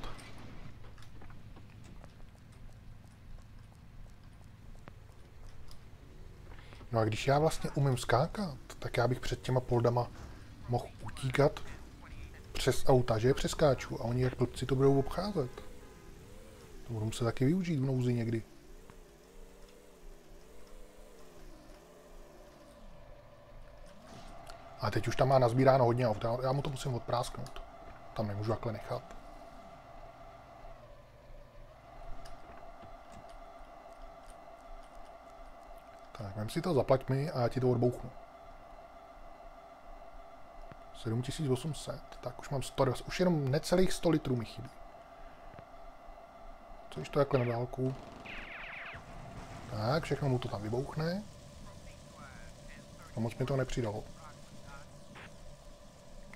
No a když já vlastně umím skákat, tak já bych před těma poldama mohl utíkat přes auta, že je přeskáču a oni jak blbci to budou obcházet. To budu muset taky využít v nouzi někdy. A teď už tam má nazbíráno hodně aut. Já mu to musím odprásknout. Tam nemůžu takhle nechat. Tak, vem si to, zaplať mi a já ti to odbouchnu. 7800, tak už mám 100, už jenom necelých 100 litrů mi chybí. Co když to takhle na dálku? Tak, všechno mu to tam vybouchne. A moc mi to nepřidalo.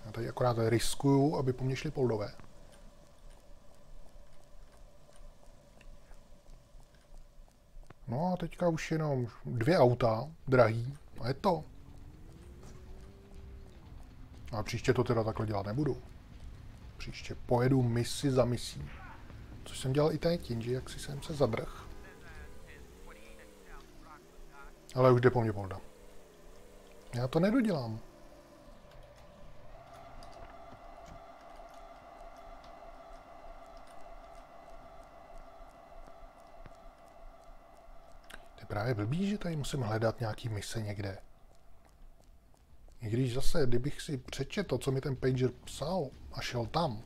Já tady akorát riskuju, aby po mně šli poldové. No a teďka už jenom dvě auta, drahý, a je to. A příště to teda takhle dělat nebudu. Příště pojedu misi za misí. Což jsem dělal i teď, jenže jak si jsem se zadrh. Ale už jde po mně polda. Já to nedodělám. Právě blbý, že tady musím hledat nějaký mise někde. I když zase, kdybych si přečetl to, co mi ten pager psal a šel tam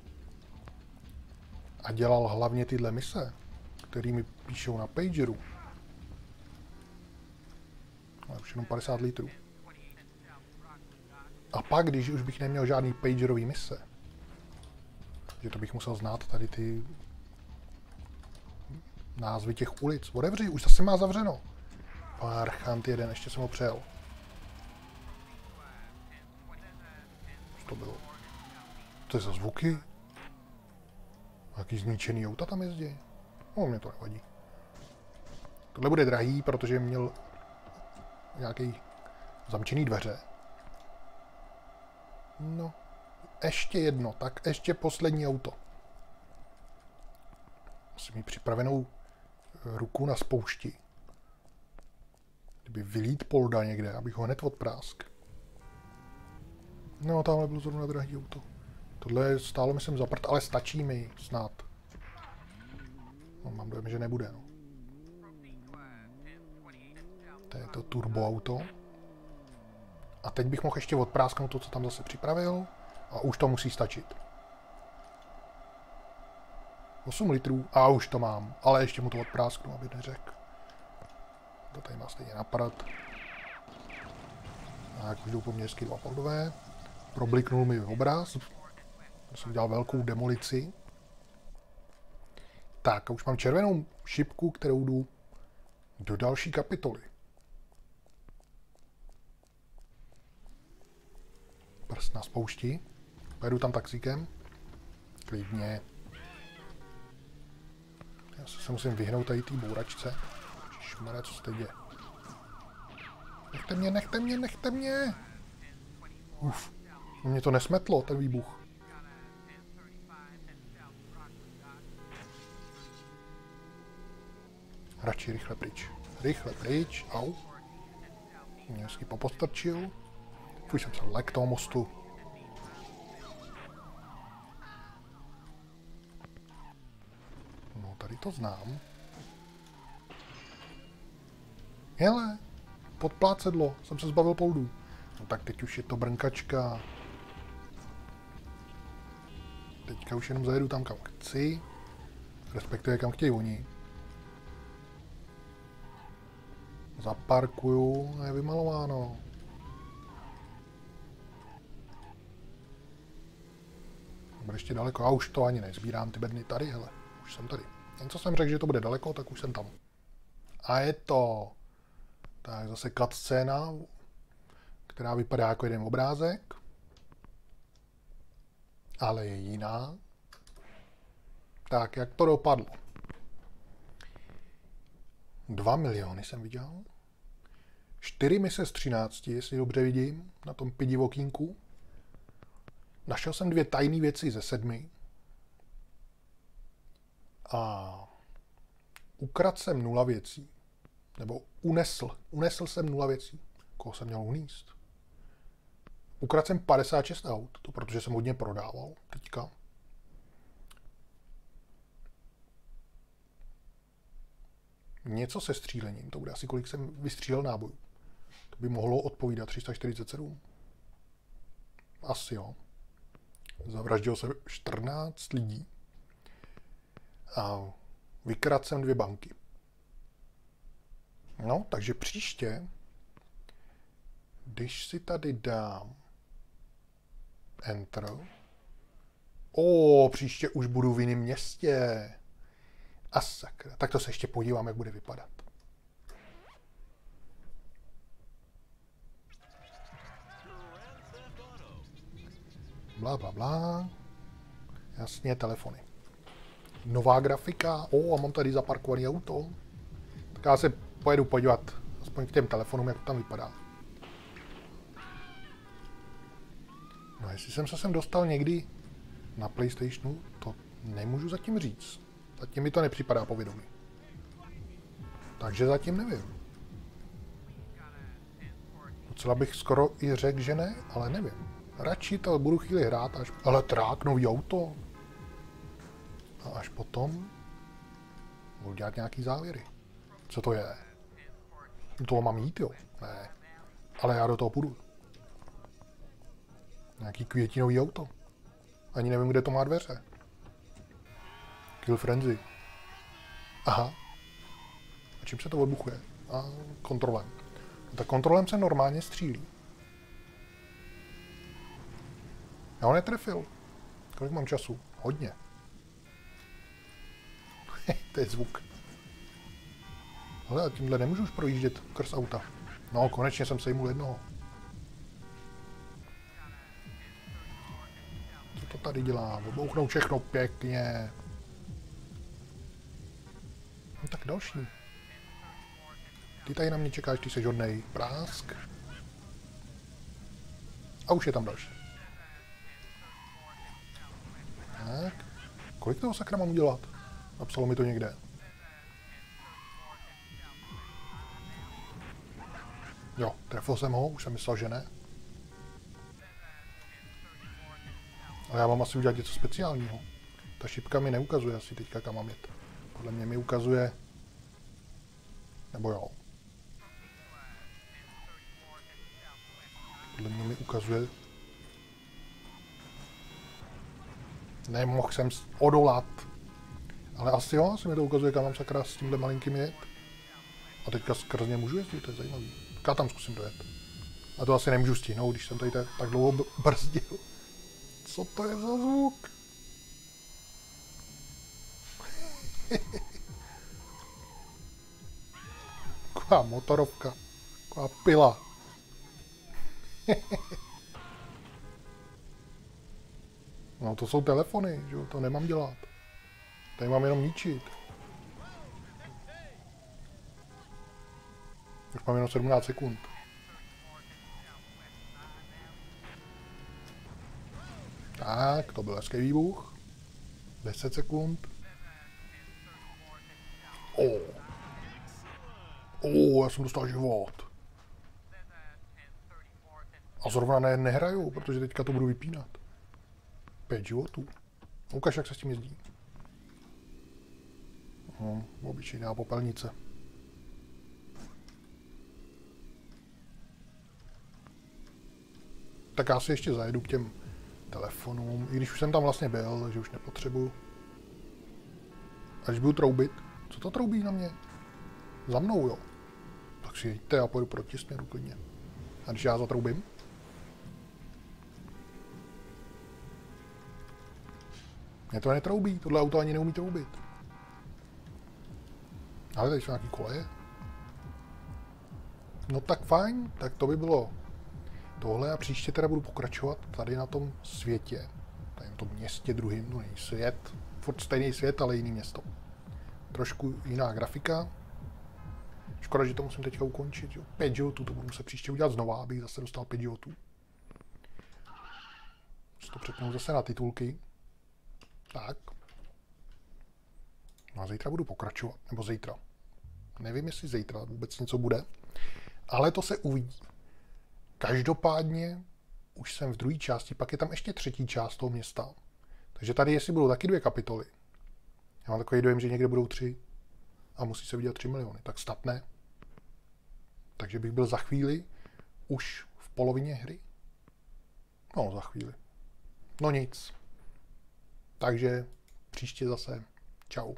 a dělal hlavně tyhle mise, které mi píšou na pageru, ale už jenom 50 litrů. A pak, když už bych neměl žádný pagerový mise, že to bych musel znát tady ty názvy těch ulic. Otevři, už zase má zavřeno. Archant jeden, ještě jsem ho přejel. Co to bylo? To je za zvuky? Jaký zničený auta tam jezdí? No, mě to nevadí. Tohle bude drahý, protože měl nějaký zamčený dveře. No, ještě jedno, tak ještě poslední auto. Musím mít připravenou ruku na spoušti kdyby vylít polda někde, abych ho hned odprásk. No, tamhle bylo zrovna drahý auto. Tohle stálo myslím za prd, ale stačí mi snad. No, mám dojem, že nebude, no. To je to turbo auto. A teď bych mohl ještě odprásknout to, co tam zase připravil. A už to musí stačit. 8 litrů a už to mám, ale ještě mu to odprásknu, aby neřekl. To tady má stejně napadat. Tak, už jdou poměřky dva poldové. Probliknul mi obraz. Jsem dělal velkou demolici. Tak, a už mám červenou šipku, kterou jdu do další kapitoly. prst na spoušti. Pojedu tam taxíkem. Klidně. Já se musím vyhnout tady té bouračce. Šmara, co se teď děje? Nechte mě, nechte mě, nechte mě! Uf, mě to nesmetlo, ten výbuch. Radši rychle pryč. Rychle pryč, au. Mě hezky popostrčil. Už jsem se lek toho mostu. No, tady to znám. Hele, podplácedlo, jsem se zbavil poudů. No tak teď už je to brnkačka. Teďka už jenom zajedu tam, kam chci. Respektive kam chtějí oni. Zaparkuju, je vymalováno. Bude ještě daleko, a už to ani nezbírám ty bedny tady, hele. Už jsem tady. Jen co jsem řekl, že to bude daleko, tak už jsem tam. A je to. Tak zase cut scéna, která vypadá jako jeden obrázek, ale je jiná. Tak, jak to dopadlo? 2 miliony jsem viděl. 4 mise z 13, jestli dobře vidím, na tom pidivokínku. Našel jsem dvě tajné věci ze sedmi. A ukradl jsem nula věcí. Nebo unesl. Unesl jsem nula věcí. Koho jsem měl uníst? Ukradl jsem 56 aut, to protože jsem hodně prodával teďka. Něco se střílením, to bude asi kolik jsem vystřílel nábojů. To by mohlo odpovídat 347. Asi jo. Zavraždil se 14 lidí. A vykradl jsem dvě banky. No, takže příště, když si tady dám Enter, o, příště už budu v jiném městě. A sakra, tak to se ještě podívám, jak bude vypadat. Bla, bla, bla. Jasně, telefony. Nová grafika. O, a mám tady zaparkovaný auto. Tak já se pojedu podívat aspoň k těm telefonům, jak to tam vypadá. No jestli jsem se sem dostal někdy na Playstationu, to nemůžu zatím říct. Zatím mi to nepřipadá povědomí. Takže zatím nevím. Docela bych skoro i řekl, že ne, ale nevím. Radši to budu chvíli hrát, až... Ale trák, nový auto. A až potom budu dělat nějaký závěry. Co to je? Do toho mám jít, jo? Ne. Ale já do toho půjdu. Nějaký květinový auto. Ani nevím, kde to má dveře. Kill Frenzy. Aha. A čím se to odbuchuje? A kontrolem. No, tak kontrolem se normálně střílí. Já ho netrefil. Kolik mám času? Hodně. to je zvuk. Ale tímhle nemůžu už projíždět krz auta. No, konečně jsem sejmul jednoho. Co to tady dělá? Obouchnou všechno pěkně. No tak další. Ty tady na mě čekáš, ty jsi hodnej. Prásk. A už je tam další. Tak. Kolik toho sakra mám udělat? Napsalo mi to někde. Jo, trefil jsem ho, už jsem myslel, že ne. Ale já mám asi udělat něco speciálního. Ta šipka mi neukazuje asi teďka, kam mám jet. Podle mě mi ukazuje... Nebo jo. Podle mě mi ukazuje... Nemohl jsem odolat. Ale asi jo, asi mi to ukazuje, kam mám sakra s tímhle malinkým jet. A teďka skrz ně můžu jezdit, to je zajímavý. Já tam zkusím dojet. A to asi nemůžu stihnout, když jsem tady tak dlouho brzdil. Co to je za zvuk? Taková motorovka. Taková pila. No to jsou telefony, že jo, to nemám dělat. Tady mám jenom ničit. Už mám jenom 17 sekund. Tak, to byl hezký výbuch. 10 sekund. O. O, já jsem dostal život. A zrovna ne, nehraju, protože teďka to budu vypínat. Pět životů. Ukaž, jak se s tím jezdí. No, obyčejná popelnice. Tak já si ještě zajedu k těm telefonům, i když už jsem tam vlastně byl, že už nepotřebuju. Až budu troubit. Co to troubí na mě? Za mnou, jo. Tak si jeďte, já půjdu proti směru klidně. A když já zatroubím? Mě to netroubí, tohle auto ani neumí troubit. Ale tady jsou nějaký koleje. No tak fajn, tak to by bylo tohle a příště teda budu pokračovat tady na tom světě. Tady na tom městě druhým, no není svět, furt stejný svět, ale jiný město. Trošku jiná grafika. Škoda, že to musím teďka ukončit. Jo. 5 životů, to budu muset příště udělat znova, abych zase dostal 5 životů. to přepnu zase na titulky. Tak. No a zítra budu pokračovat, nebo zítra. Nevím, jestli zítra vůbec něco bude, ale to se uvidí. Každopádně už jsem v druhé části, pak je tam ještě třetí část toho města. Takže tady, jestli budou taky dvě kapitoly, já mám takový dojem, že někde budou tři a musí se vidět tři miliony, tak snad ne. Takže bych byl za chvíli už v polovině hry. No, za chvíli. No nic. Takže příště zase. Čau.